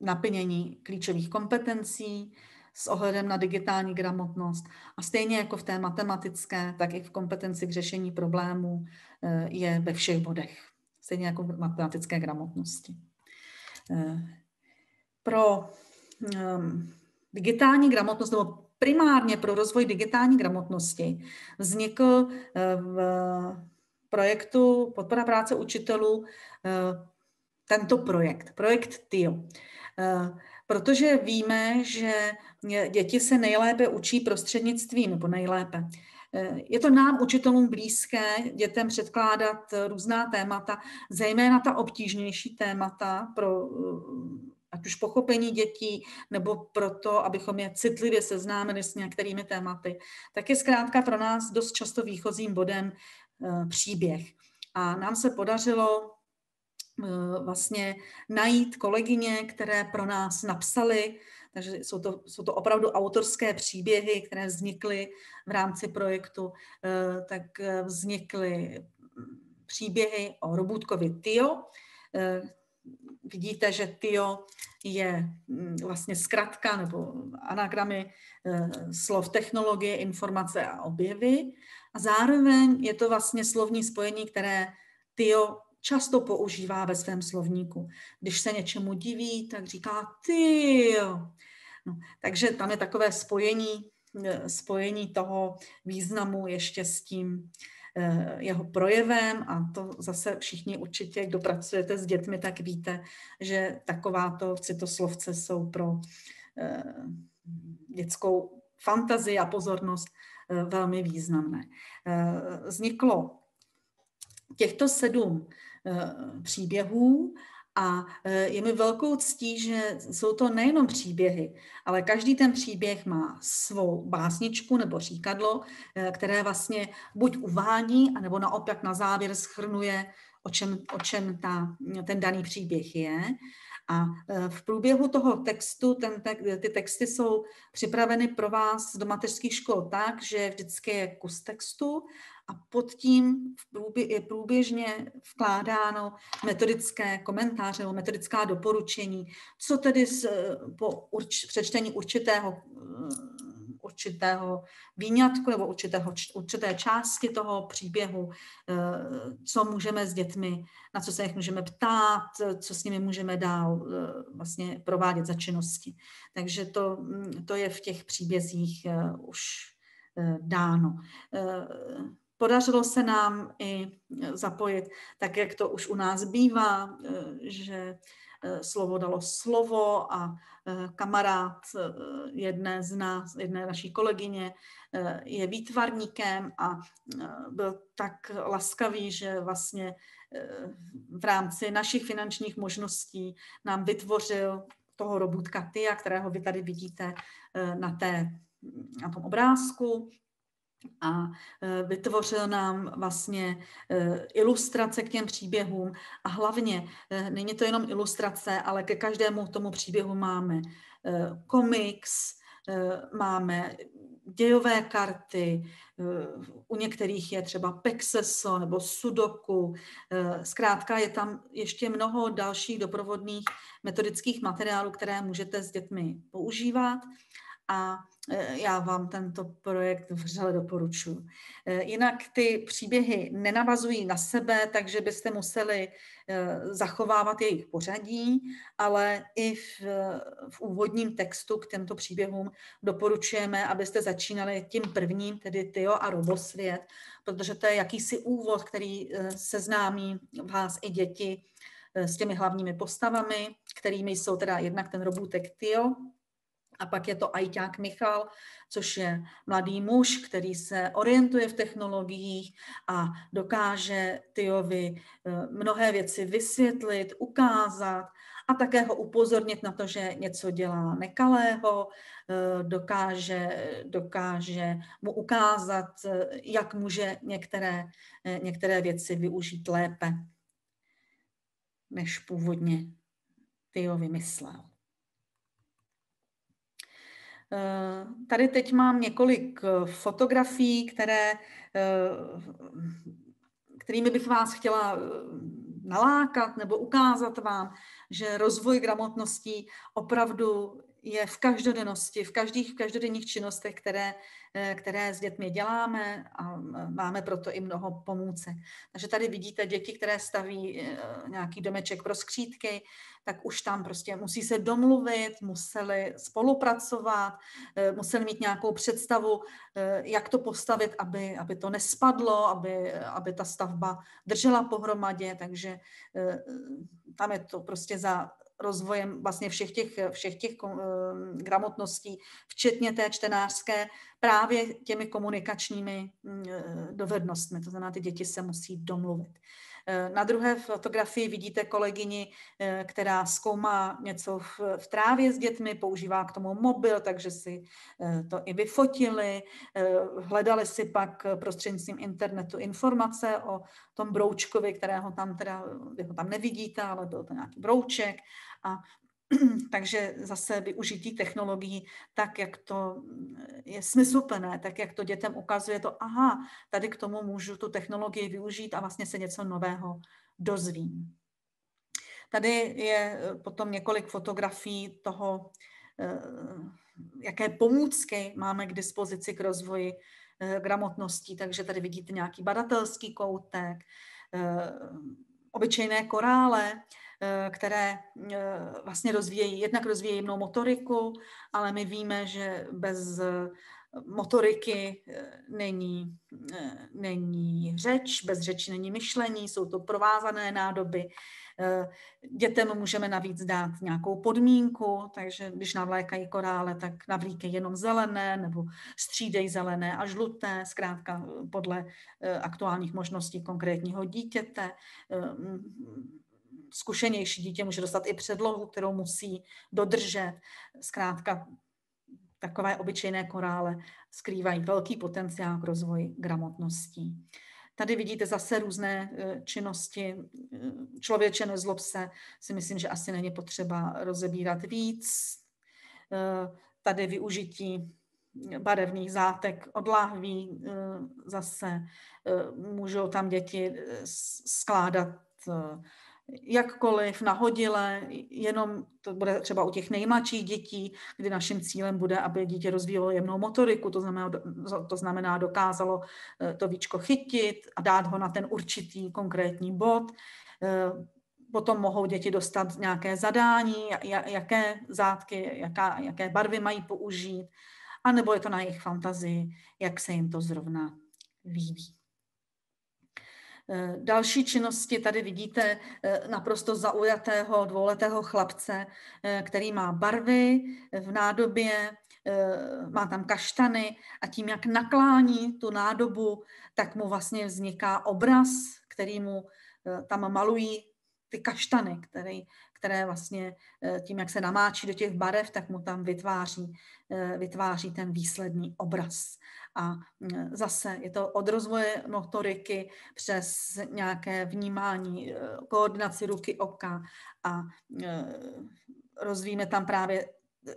naplnění klíčových kompetencí s ohledem na digitální gramotnost. A stejně jako v té matematické, tak i v kompetenci k řešení problémů eh, je ve všech bodech stejně jako v matematické gramotnosti. Eh, pro ehm, digitální gramotnost nebo primárně pro rozvoj digitální gramotnosti vznikl eh, v projektu Podpora práce učitelů tento projekt, projekt TIO. Protože víme, že děti se nejlépe učí prostřednictvím, nebo nejlépe, Eh, je to nám, učitelům, blízké dětem předkládat různá témata, zejména ta obtížnější témata pro eh, ať už pochopení dětí, nebo proto, abychom je citlivě seznámili s některými tématy, tak je zkrátka pro nás dost často výchozím bodem eh, příběh. A nám se podařilo vlastně najít kolegyně, které pro nás napsaly takže jsou to, jsou to opravdu autorské příběhy, které vznikly v rámci projektu. Eh, tak eh, vznikly příběhy o robůtkovi Tio. Eh, vidíte, že Tio je mm, vlastně zkratka nebo anagramy slov technologie, informace a objevy. A zároveň je to vlastně slovní spojení, které Tio často používá ve svém slovníku. Když se něčemu diví, tak říká ty. No, takže tam je takové spojení, eh, spojení toho významu ještě s tím eh, jeho projevem a to zase všichni určitě, kdo pracujete s dětmi, tak víte, že takováto citoslovce jsou pro eh, dětskou fantazii a pozornost velmi významné. Vzniklo těchto sedm příběhů A je mi velkou ctí, že jsou to nejenom příběhy, ale každý ten příběh má svou básničku nebo říkadlo, které vlastně buď uvádí, anebo naopak na závěr schrnuje, o čem, o čem ta, ten daný příběh je. A v průběhu toho textu, ten, ty texty jsou připraveny pro vás do mateřských škol tak, že vždycky je kus textu a pod tím v průbě, je průběžně vkládáno metodické komentáře nebo metodická doporučení, co tedy z, po urč, přečtení určitého určitého výňatku nebo určitého, určité části toho příběhu, eh, co můžeme s dětmi, na co se jich můžeme ptát, co s nimi můžeme dál eh, vlastně provádět za činnosti. Takže to, mm, to je v těch příbězích eh, už dáno. Podařilo se nám i zapojit, tak jak to už u nás bývá, že Eh, slovo dalo slovo a kamarád jedné z nás, jedné naší kolegyně je výtvarníkem a byl tak laskavý, že vlastně v rámci našich finančních možností nám vytvořil toho robůtka Tia, kterého vy tady vidíte na, té, na tom obrázku a e, vytvořil nám vlastně e, ilustrace k těm příběhům a hlavně e, není to jenom ilustrace, ale ke každému tomu příběhu máme komiks, máme dějové karty, u některých je třeba Pexeso nebo Sudoku. Zkrátka je tam ještě mnoho dalších doprovodných metodických materiálů, které můžete s dětmi používat a e, já vám tento projekt vřele doporučuji. E, jinak ty příběhy nenavazují na sebe, takže byste museli e, zachovávat jejich pořadí, ale i v, v úvodním textu k těmto příběhům doporučujeme, abyste začínali tím prvním, tedy Tio a Robosvět, protože to je jakýsi úvod, který seznámí vás i děti s těmi hlavními postavami, kterými jsou teda jednak ten robůtek Tio, a pak je to ajťák Michal, což je mladý muž, který se orientuje v technologiích a dokáže Tyovi eh, mnohé věci vysvětlit, ukázat a také ho upozornit na to, že něco dělá nekalého, eh, dokáže, dokáže mu ukázat, eh, jak může některé, některé věci využít lépe, než původně Tyo vymyslel. Eh, tady teď mám několik eh, fotografií, které, eh, kterými bych vás chtěla nalákat nebo ukázat vám, že rozvoj gramotností opravdu je v každodennosti, v každých v každodenních činnostech, které, eh, které s dětmi děláme a máme proto i mnoho pomůcek. Takže tady vidíte děti, které staví eh, nějaký domeček pro skřítky, tak už tam prostě musí se domluvit, museli spolupracovat, eh, museli mít nějakou představu, jak to postavit, aby, aby to nespadlo, aby, aby ta stavba držela pohromadě, takže tam je to prostě za rozvojem vlastně všech těch, všech těch eh, gramotností, včetně té čtenářské, právě těmi komunikačními mm, eh, dovednostmi. To znamená, ty děti se musí domluvit. Eh, na druhé fotografii vidíte kolegyni, která zkoumá něco v, v trávě s dětmi, používá k tomu mobil, takže si to i vyfotili. Hledali si pak prostřednictvím internetu informace o tom broučkovi, kterého tam teda, vy ho tam nevidíte, ale byl to nějaký brouček. A takže zase využití technologií tak, jak to je smysluplné, tak, jak to dětem ukazuje to, aha, tady k tomu můžu tu technologii využít a vlastně se něco nového dozvím. Tady je eh, potom několik fotografií toho, eh, jaké pomůcky máme k dispozici k rozvoji eh, gramotností, takže tady vidíte nějaký badatelský koutek, obyčejné korále, Eh, které eh, vlastně rozvíjejí, jednak rozvíjejí jemnou motoriku, ale my víme, že bez eh, motoriky není, není řeč, bez řeči není myšlení, jsou to provázané nádoby. Dětem můžeme navíc dát nějakou podmínku, takže když navlékají korále, tak navlíkej jenom zelené nebo střídej zelené a žluté, zkrátka podle aktuálních možností konkrétního dítěte zkušenější dítě může dostat i předlohu, kterou musí dodržet. Zkrátka takové obyčejné korále skrývají velký potenciál k rozvoji gramotností. Tady vidíte zase různé e, činnosti. E, člověče nezlob se, si myslím, že asi není potřeba rozebírat víc. E, tady využití barevných zátek od láhví zase můžou tam děti skládat jakkoliv, nahodile, jenom to bude třeba u těch nejmladších dětí, kdy naším cílem bude, aby dítě rozvíjelo jemnou motoriku, to znamená, to znamená dokázalo eh, to víčko chytit a dát ho na ten určitý konkrétní bod. Eh, potom mohou děti dostat nějaké zadání, jaké zátky, jaká, jaké barvy mají použít, anebo je to na jejich fantazii, jak se jim to zrovna líbí. Eh, další činnosti tady vidíte eh, naprosto zaujatého dvouletého chlapce, eh, který má barvy v nádobě, má tam kaštany a tím, jak naklání tu nádobu, tak mu vlastně vzniká obraz, který mu tam malují ty kaštany, který, které vlastně tím, jak se namáčí do těch barev, tak mu tam vytváří, vytváří ten výsledný obraz. A mm, zase je to od rozvoje motoriky přes nějaké vnímání, eh, koordinaci ruky, oka a eh, rozvíjíme tam právě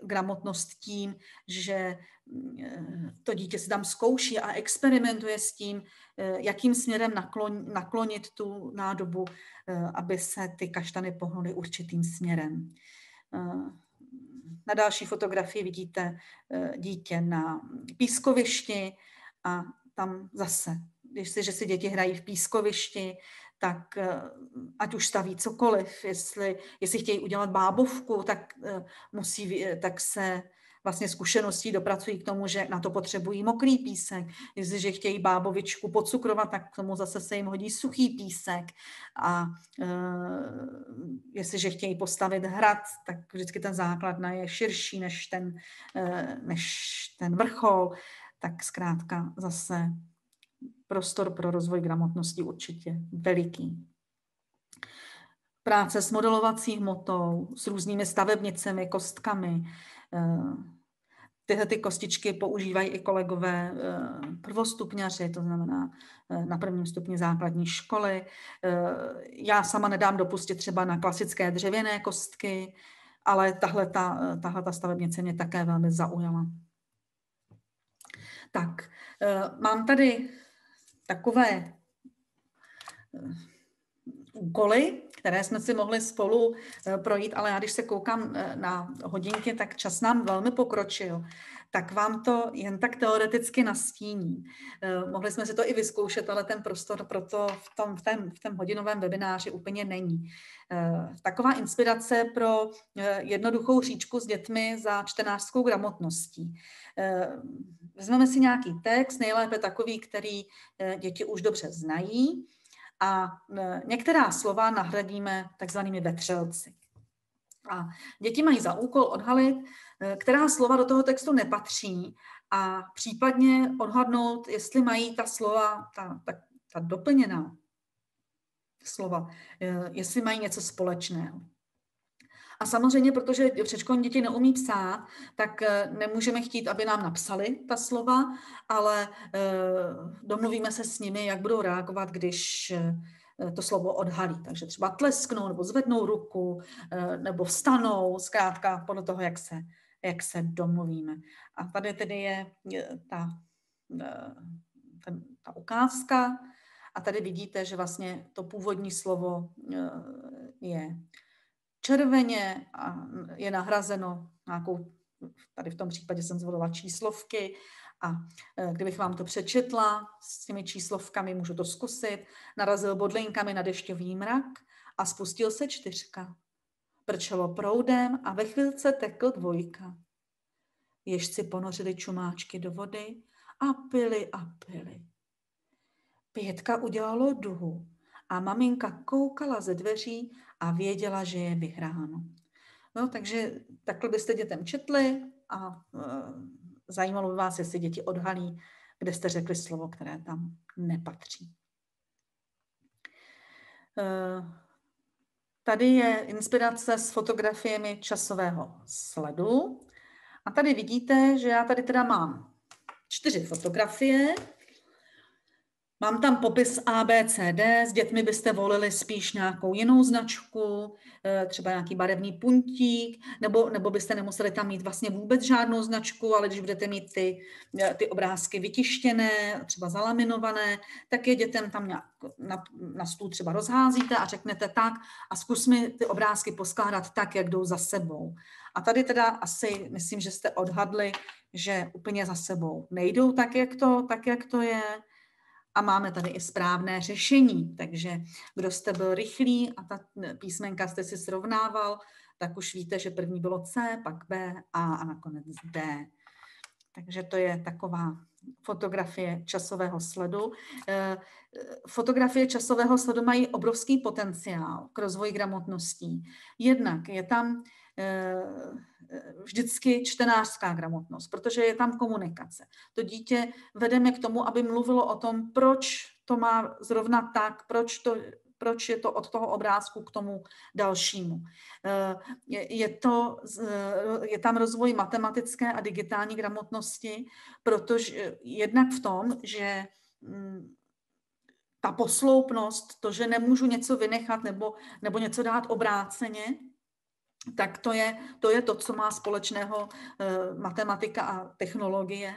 gramotnost tím, že mm, to dítě si tam zkouší a experimentuje s tím, jakým směrem naklonit tu nádobu, aby se ty kaštany pohnuly určitým směrem. Na další fotografii vidíte eh, dítě na pískovišti a tam zase, když si, že si děti hrají v pískovišti, tak eh, ať už staví cokoliv, jestli, jestli chtějí udělat bábovku, tak, eh, musí, tak se vlastně zkušeností dopracují k tomu, že na to potřebují mokrý písek. Jestliže chtějí bábovičku podcukrovat, tak k tomu zase se jim hodí suchý písek. A e, jestliže chtějí postavit hrad, tak vždycky ten základna je širší než ten, e, než ten vrchol. Tak zkrátka zase prostor pro rozvoj gramotnosti určitě veliký práce s modelovací hmotou, s různými stavebnicemi, kostkami, tyhle ty kostičky používají i kolegové eh, prvostupňaři, to znamená eh, na prvním stupni základní školy. Já sama nedám dopustit třeba na klasické dřevěné kostky, ale tahle ta, tahle ta stavebnice mě také velmi zaujala. Tak, mám tady takové úkoly, které jsme si mohli spolu eh, projít, ale já když se koukám eh, na hodinky, tak čas nám velmi pokročil, tak vám to jen tak teoreticky nastíní. Eh, mohli jsme si to i vyzkoušet, ale ten prostor pro to v tom, v tom, v tom hodinovém webináři úplně není. Taková inspirace pro jednoduchou říčku s dětmi za čtenářskou gramotností. Vezmeme si nějaký text, nejlépe takový, který děti už dobře znají, a e, některá slova nahradíme takzvanými vetřelci. A děti mají za úkol odhalit, e, která slova do toho textu nepatří a případně odhadnout, jestli mají ta slova, ta, ta, ta doplněná slova, e, jestli mají něco společného. A samozřejmě, protože předškolní děti neumí psát, tak eh, nemůžeme chtít, aby nám napsali ta slova, ale eh, domluvíme se s nimi, jak budou reagovat, když eh, to slovo odhalí. Takže třeba tlesknou nebo zvednou ruku nebo vstanou, zkrátka podle toho, jak se, jak se domluvíme. A tady tedy je ta, ten, ta ukázka a tady vidíte, že vlastně to původní slovo je červeně a je nahrazeno nějakou, tady v tom případě jsem zvolila číslovky a e, kdybych vám to přečetla s těmi číslovkami, můžu to zkusit, narazil bodlinkami na dešťový mrak a spustil se čtyřka. Prčelo proudem a ve chvilce tekl dvojka. Ježci ponořili čumáčky do vody a pili a pili. Pětka udělalo duhu a maminka koukala ze dveří a věděla, že je vyhráno. No, takže takhle byste dětem četli a e, zajímalo by vás, jestli děti odhalí, kde jste řekli slovo, které tam nepatří. E, Tady je inspirace s fotografiemi časového sledu. A tady vidíte, že já tady teda mám čtyři fotografie. Mám tam popis ABCD, s dětmi byste volili spíš nějakou jinou značku, eh, třeba nějaký barevný puntík, nebo, nebo byste nemuseli tam mít vlastně vůbec žádnou značku, ale když budete mít ty, eh, ty obrázky vytištěné, třeba zalaminované, tak je dětem tam nějak na, na stůl třeba rozházíte a řeknete tak a zkus mi ty obrázky poskládat tak, jak jdou za sebou. A tady teda asi, myslím, že jste odhadli, že úplně za sebou nejdou tak, jak to, tak, jak to je, a máme tady i správné řešení. Takže kdo jste byl rychlý a ta písmenka jste si srovnával, tak už víte, že první bylo C, pak B, A a nakonec D. Takže to je taková fotografie časového sledu. Eh, fotografie časového sledu mají obrovský potenciál k rozvoji gramotností. Jednak je tam eh, vždycky čtenářská gramotnost, protože je tam komunikace. To dítě vedeme k tomu, aby mluvilo o tom, proč to má zrovna tak, proč to proč je to od toho obrázku k tomu dalšímu. Eh, je, je, to, je tam rozvoj matematické a digitální gramotnosti, protože jednak v tom, že mm, ta posloupnost, to, že nemůžu něco vynechat nebo, nebo něco dát obráceně, tak to je, to je to, co má společného e, matematika a technologie.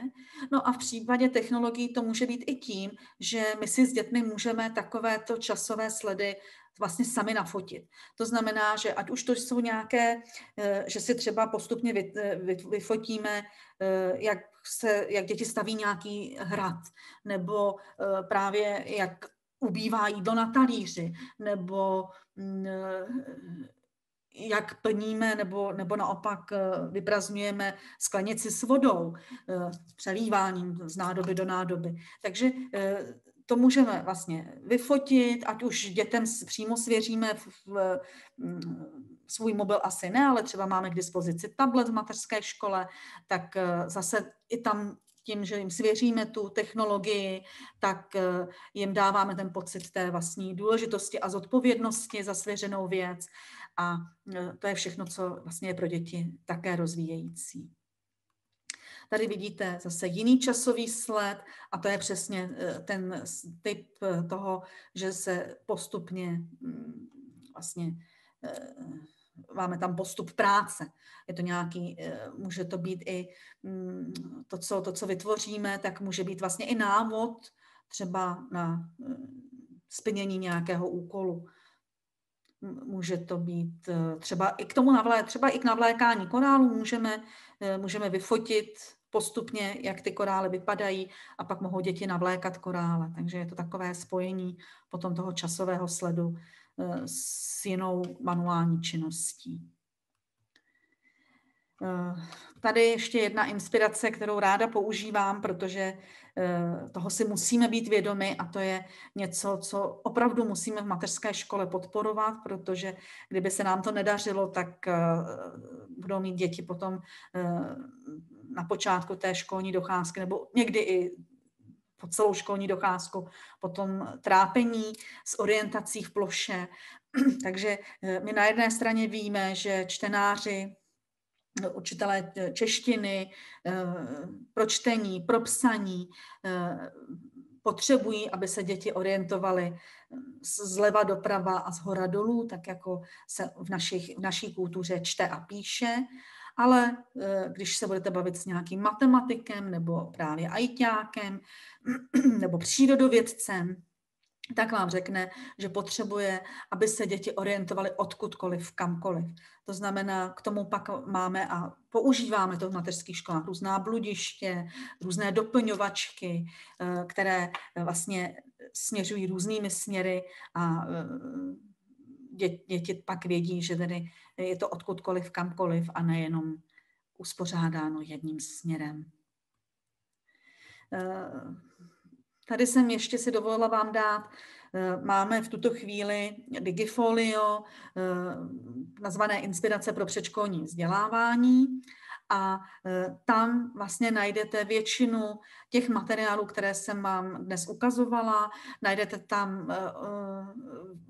No a v případě technologií to může být i tím, že my si s dětmi můžeme takovéto časové sledy vlastně sami nafotit. To znamená, že ať už to jsou nějaké, e, že si třeba postupně vy, eh, vy, vyfotíme, e, jak, se, jak děti staví nějaký hrad, nebo právě jak ubývá jídlo na talíři, nebo mm, jak plníme nebo, nebo naopak eh, vyprazňujeme sklenici s vodou, eh, s přelíváním z nádoby do nádoby. Takže eh, to můžeme vlastně vyfotit, ať už dětem přímo svěříme v, v, mm, svůj mobil asi ne, ale třeba máme k dispozici tablet v mateřské škole, tak zase i tam tím, že jim svěříme tu technologii, tak jim dáváme ten pocit té vlastní důležitosti a zodpovědnosti za svěřenou věc a e, to je všechno, co vlastně je pro děti také rozvíjející. Tady vidíte zase jiný časový sled a to je přesně e, ten typ e, toho, že se postupně mm, vlastně máme tam postup práce. Je to nějaký, může to být i mm, to, co, to, co vytvoříme, tak může být vlastně i návod třeba na splnění nějakého úkolu může to být eh, třeba i k tomu navlé, třeba i k navlékání korálu můžeme, eh, můžeme vyfotit postupně, jak ty korály vypadají a pak mohou děti navlékat korále. Takže je to takové spojení potom toho časového sledu eh, s jinou manuální činností. Tady ještě jedna inspirace, kterou ráda používám, protože Eh, toho si musíme být vědomi a to je něco, co opravdu musíme v mateřské škole podporovat, protože kdyby se nám to nedařilo, tak eh, budou mít děti potom eh, na počátku té školní docházky nebo někdy i po celou školní docházku, potom trápení s orientací v ploše. Takže my na jedné straně víme, že čtenáři učitelé eh, češtiny, eh, pro čtení, pro psaní, eh, potřebují, aby se děti orientovaly zleva doprava a z hora dolů, tak jako se v, našich, v naší kultuře čte a píše. Ale když se budete bavit s nějakým matematikem nebo právě ajťákem nebo přírodovědcem, tak vám řekne, že potřebuje, aby se děti orientovaly odkudkoliv, kamkoliv. To znamená, k tomu pak máme a používáme to v mateřských školách, různá bludiště, různé doplňovačky, eh, které vlastně směřují různými směry a eh, děti pak vědí, že tedy je to odkudkoliv, kamkoliv a nejenom uspořádáno jedním směrem. Tady jsem ještě si dovolila vám dát, eh, máme v tuto chvíli Digifolio, eh, nazvané Inspirace pro předškolní vzdělávání. A e, tam vlastně najdete většinu těch materiálů, které jsem vám dnes ukazovala. Najdete tam e, e,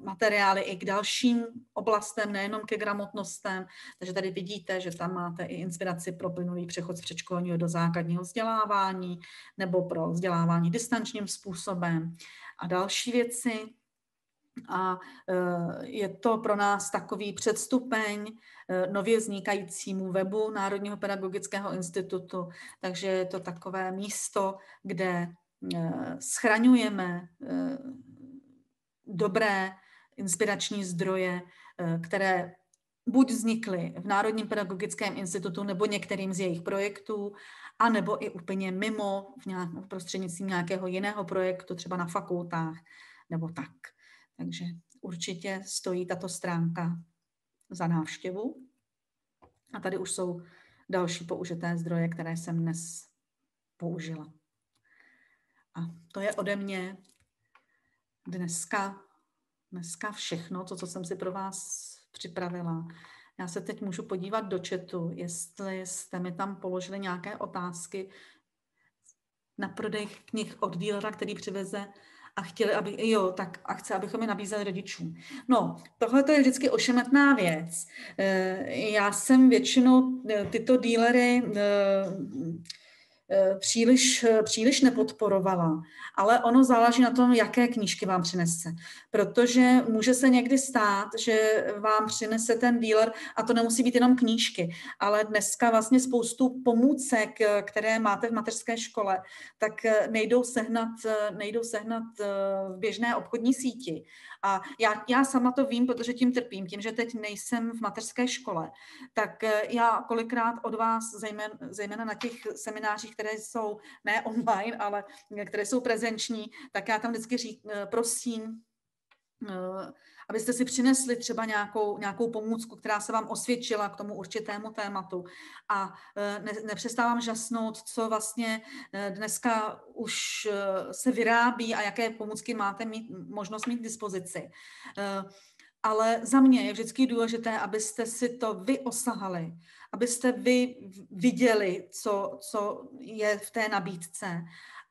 materiály i k dalším oblastem, nejenom ke gramotnostem. Takže tady vidíte, že tam máte i inspiraci pro plynulý přechod z předškolního do základního vzdělávání nebo pro vzdělávání distančním způsobem a další věci. A je to pro nás takový předstupeň Eh, nově vznikajícímu webu Národního pedagogického institutu. Takže je to takové místo, kde eh, schraňujeme eh, dobré inspirační zdroje, které buď vznikly v Národním pedagogickém institutu nebo některým z jejich projektů, a nebo i úplně mimo v, nějak, prostřednictvím nějakého jiného projektu, třeba na fakultách nebo tak. Takže určitě stojí tato stránka za návštěvu. A tady už jsou další použité zdroje, které jsem dnes použila. A to je ode mě dneska, dneska všechno, to, co jsem si pro vás připravila. Já se teď můžu podívat do chatu, jestli jste mi tam položili nějaké otázky na prodej knih od dílera, který přiveze a chtěli, aby, jo, tak a chce, abychom je nabízeli rodičům. No, tohle to je vždycky ošemetná věc. Eh, já jsem většinou eh, tyto dílery eh, příliš, eh, příliš nepodporovala. Ale ono záleží na tom, jaké knížky vám přinese. Protože může se někdy stát, že vám přinese ten dealer, a to nemusí být jenom knížky, ale dneska vlastně spoustu pomůcek, eh, které máte v mateřské škole, tak nejdou sehnat, nejdou sehnat v běžné obchodní síti. A já, já sama to vím, protože tím trpím, tím, že teď nejsem v mateřské škole, tak já kolikrát od vás, zejména, zejména na těch seminářích, které jsou ne online, ale které jsou prezenční, tak já tam vždycky řík, eh, prosím, eh, abyste si přinesli třeba nějakou, nějakou pomůcku, která se vám osvědčila k tomu určitému tématu. A eh, ne, nepřestávám žasnout, co vlastně dneska už se vyrábí a jaké pomůcky máte mít, možnost mít k dispozici. Ale za mě je vždycky důležité, abyste si to vy osahali, abyste vy viděli, co, co je v té nabídce.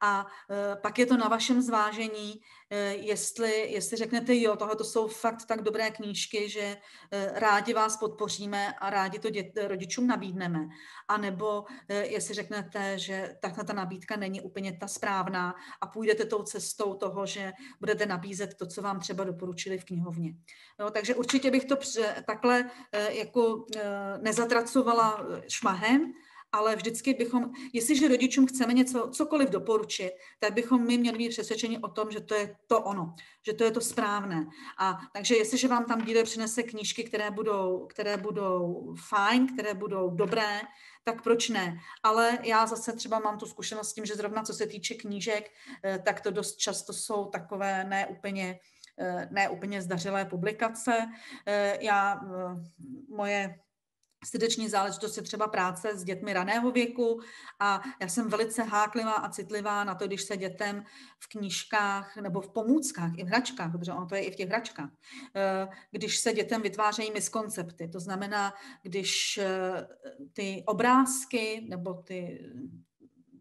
A e, pak je to na vašem zvážení, e, jestli, jestli řeknete, jo, tohle to jsou fakt tak dobré knížky, že e, rádi vás podpoříme a rádi to dět, rodičům nabídneme. A nebo jestli řeknete, že takhle ta nabídka není úplně ta správná a půjdete tou cestou toho, že budete nabízet to, co vám třeba doporučili v knihovně. Jo, takže určitě bych to takhle jako nezatracovala šmahem, ale vždycky bychom, jestliže rodičům chceme něco, cokoliv doporučit, tak bychom my měli být přesvědčeni o tom, že to je to ono, že to je to správné. A takže jestliže vám tam díle přinese knížky, které budou, které budou fajn, které budou dobré, tak proč ne? Ale já zase třeba mám tu zkušenost s tím, že zrovna co se týče knížek, eh, tak to dost často jsou takové neúplně eh, ne úplně zdařilé publikace. Eh, já, moje srdeční záležitost je třeba práce s dětmi raného věku a já jsem velice háklivá a citlivá na to, když se dětem v knížkách nebo v pomůckách, i v hračkách, protože ono to je i v těch hračkách, eh, když se dětem vytvářejí miskoncepty. To znamená, když eh, ty obrázky nebo ty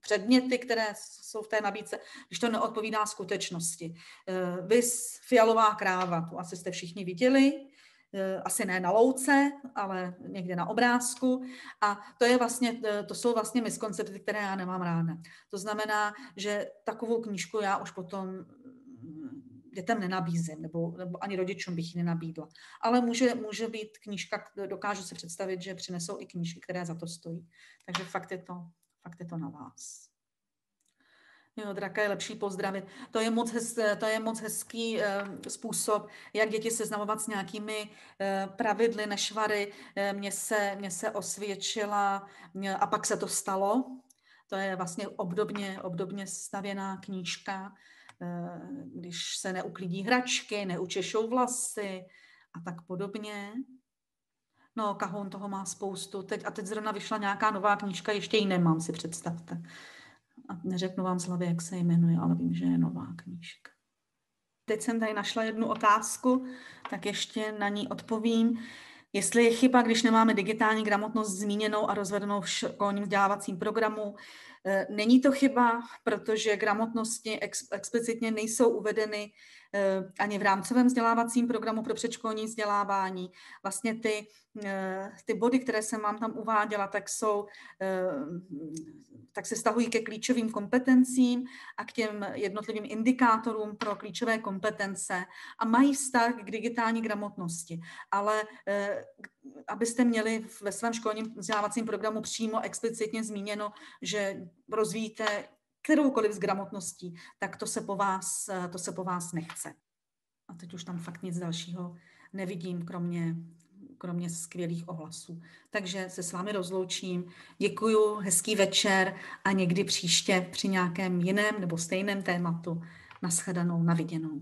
předměty, které jsou v té nabídce, když to neodpovídá skutečnosti. Eh, vys fialová kráva, tu asi jste všichni viděli, asi ne na louce, ale někde na obrázku. A to, je vlastně, eh, to jsou vlastně miskoncepty, které já nemám ráda. To znamená, že takovou knížku já už potom mm, dětem nenabízím, nebo, nebo ani rodičům bych ji nenabídla. Ale může, může být knížka, dokážu si představit, že přinesou i knížky, které za to stojí. Takže fakt je to, fakt je to na vás. Jo, draka je lepší pozdravit. To je moc, hez, to je moc hezký uh, způsob, jak děti seznamovat s nějakými uh, pravidly, nešvary. Uh, mně, se, mně se osvědčila uh, a pak se to stalo. To je vlastně obdobně, obdobně stavěná knížka, když se neuklidí hračky, neučešou vlasy a tak podobně. No, Kahon toho má spoustu. Teď, a teď zrovna vyšla nějaká nová knížka, ještě ji nemám, si představte a neřeknu vám slavě, jak se jmenuje, ale vím, že je nová knížka. Teď jsem tady našla jednu otázku, tak ještě na ní odpovím. Jestli je chyba, když nemáme digitální gramotnost zmíněnou a rozvedenou v školním vzdělávacím programu, eh, Není to chyba, protože gramotnosti ex, explicitně nejsou uvedeny ani v rámcovém vzdělávacím programu pro předškolní vzdělávání. Vlastně ty, eh, ty body, které jsem vám tam uváděla, tak jsou eh, tak se stahují ke klíčovým kompetencím a k těm jednotlivým indikátorům pro klíčové kompetence a mají vztah k digitální gramotnosti. Ale abyste měli ve svém školním vzdělávacím programu přímo explicitně zmíněno, že rozvíjíte kteroukoliv z gramotností, tak to se po vás, to se po vás nechce. A teď už tam fakt nic dalšího nevidím, kromě, kromě skvělých ohlasů. Takže se s vámi rozloučím. Děkuju, hezký večer a někdy příště při nějakém jiném nebo stejném tématu. Naschledanou, naviděnou.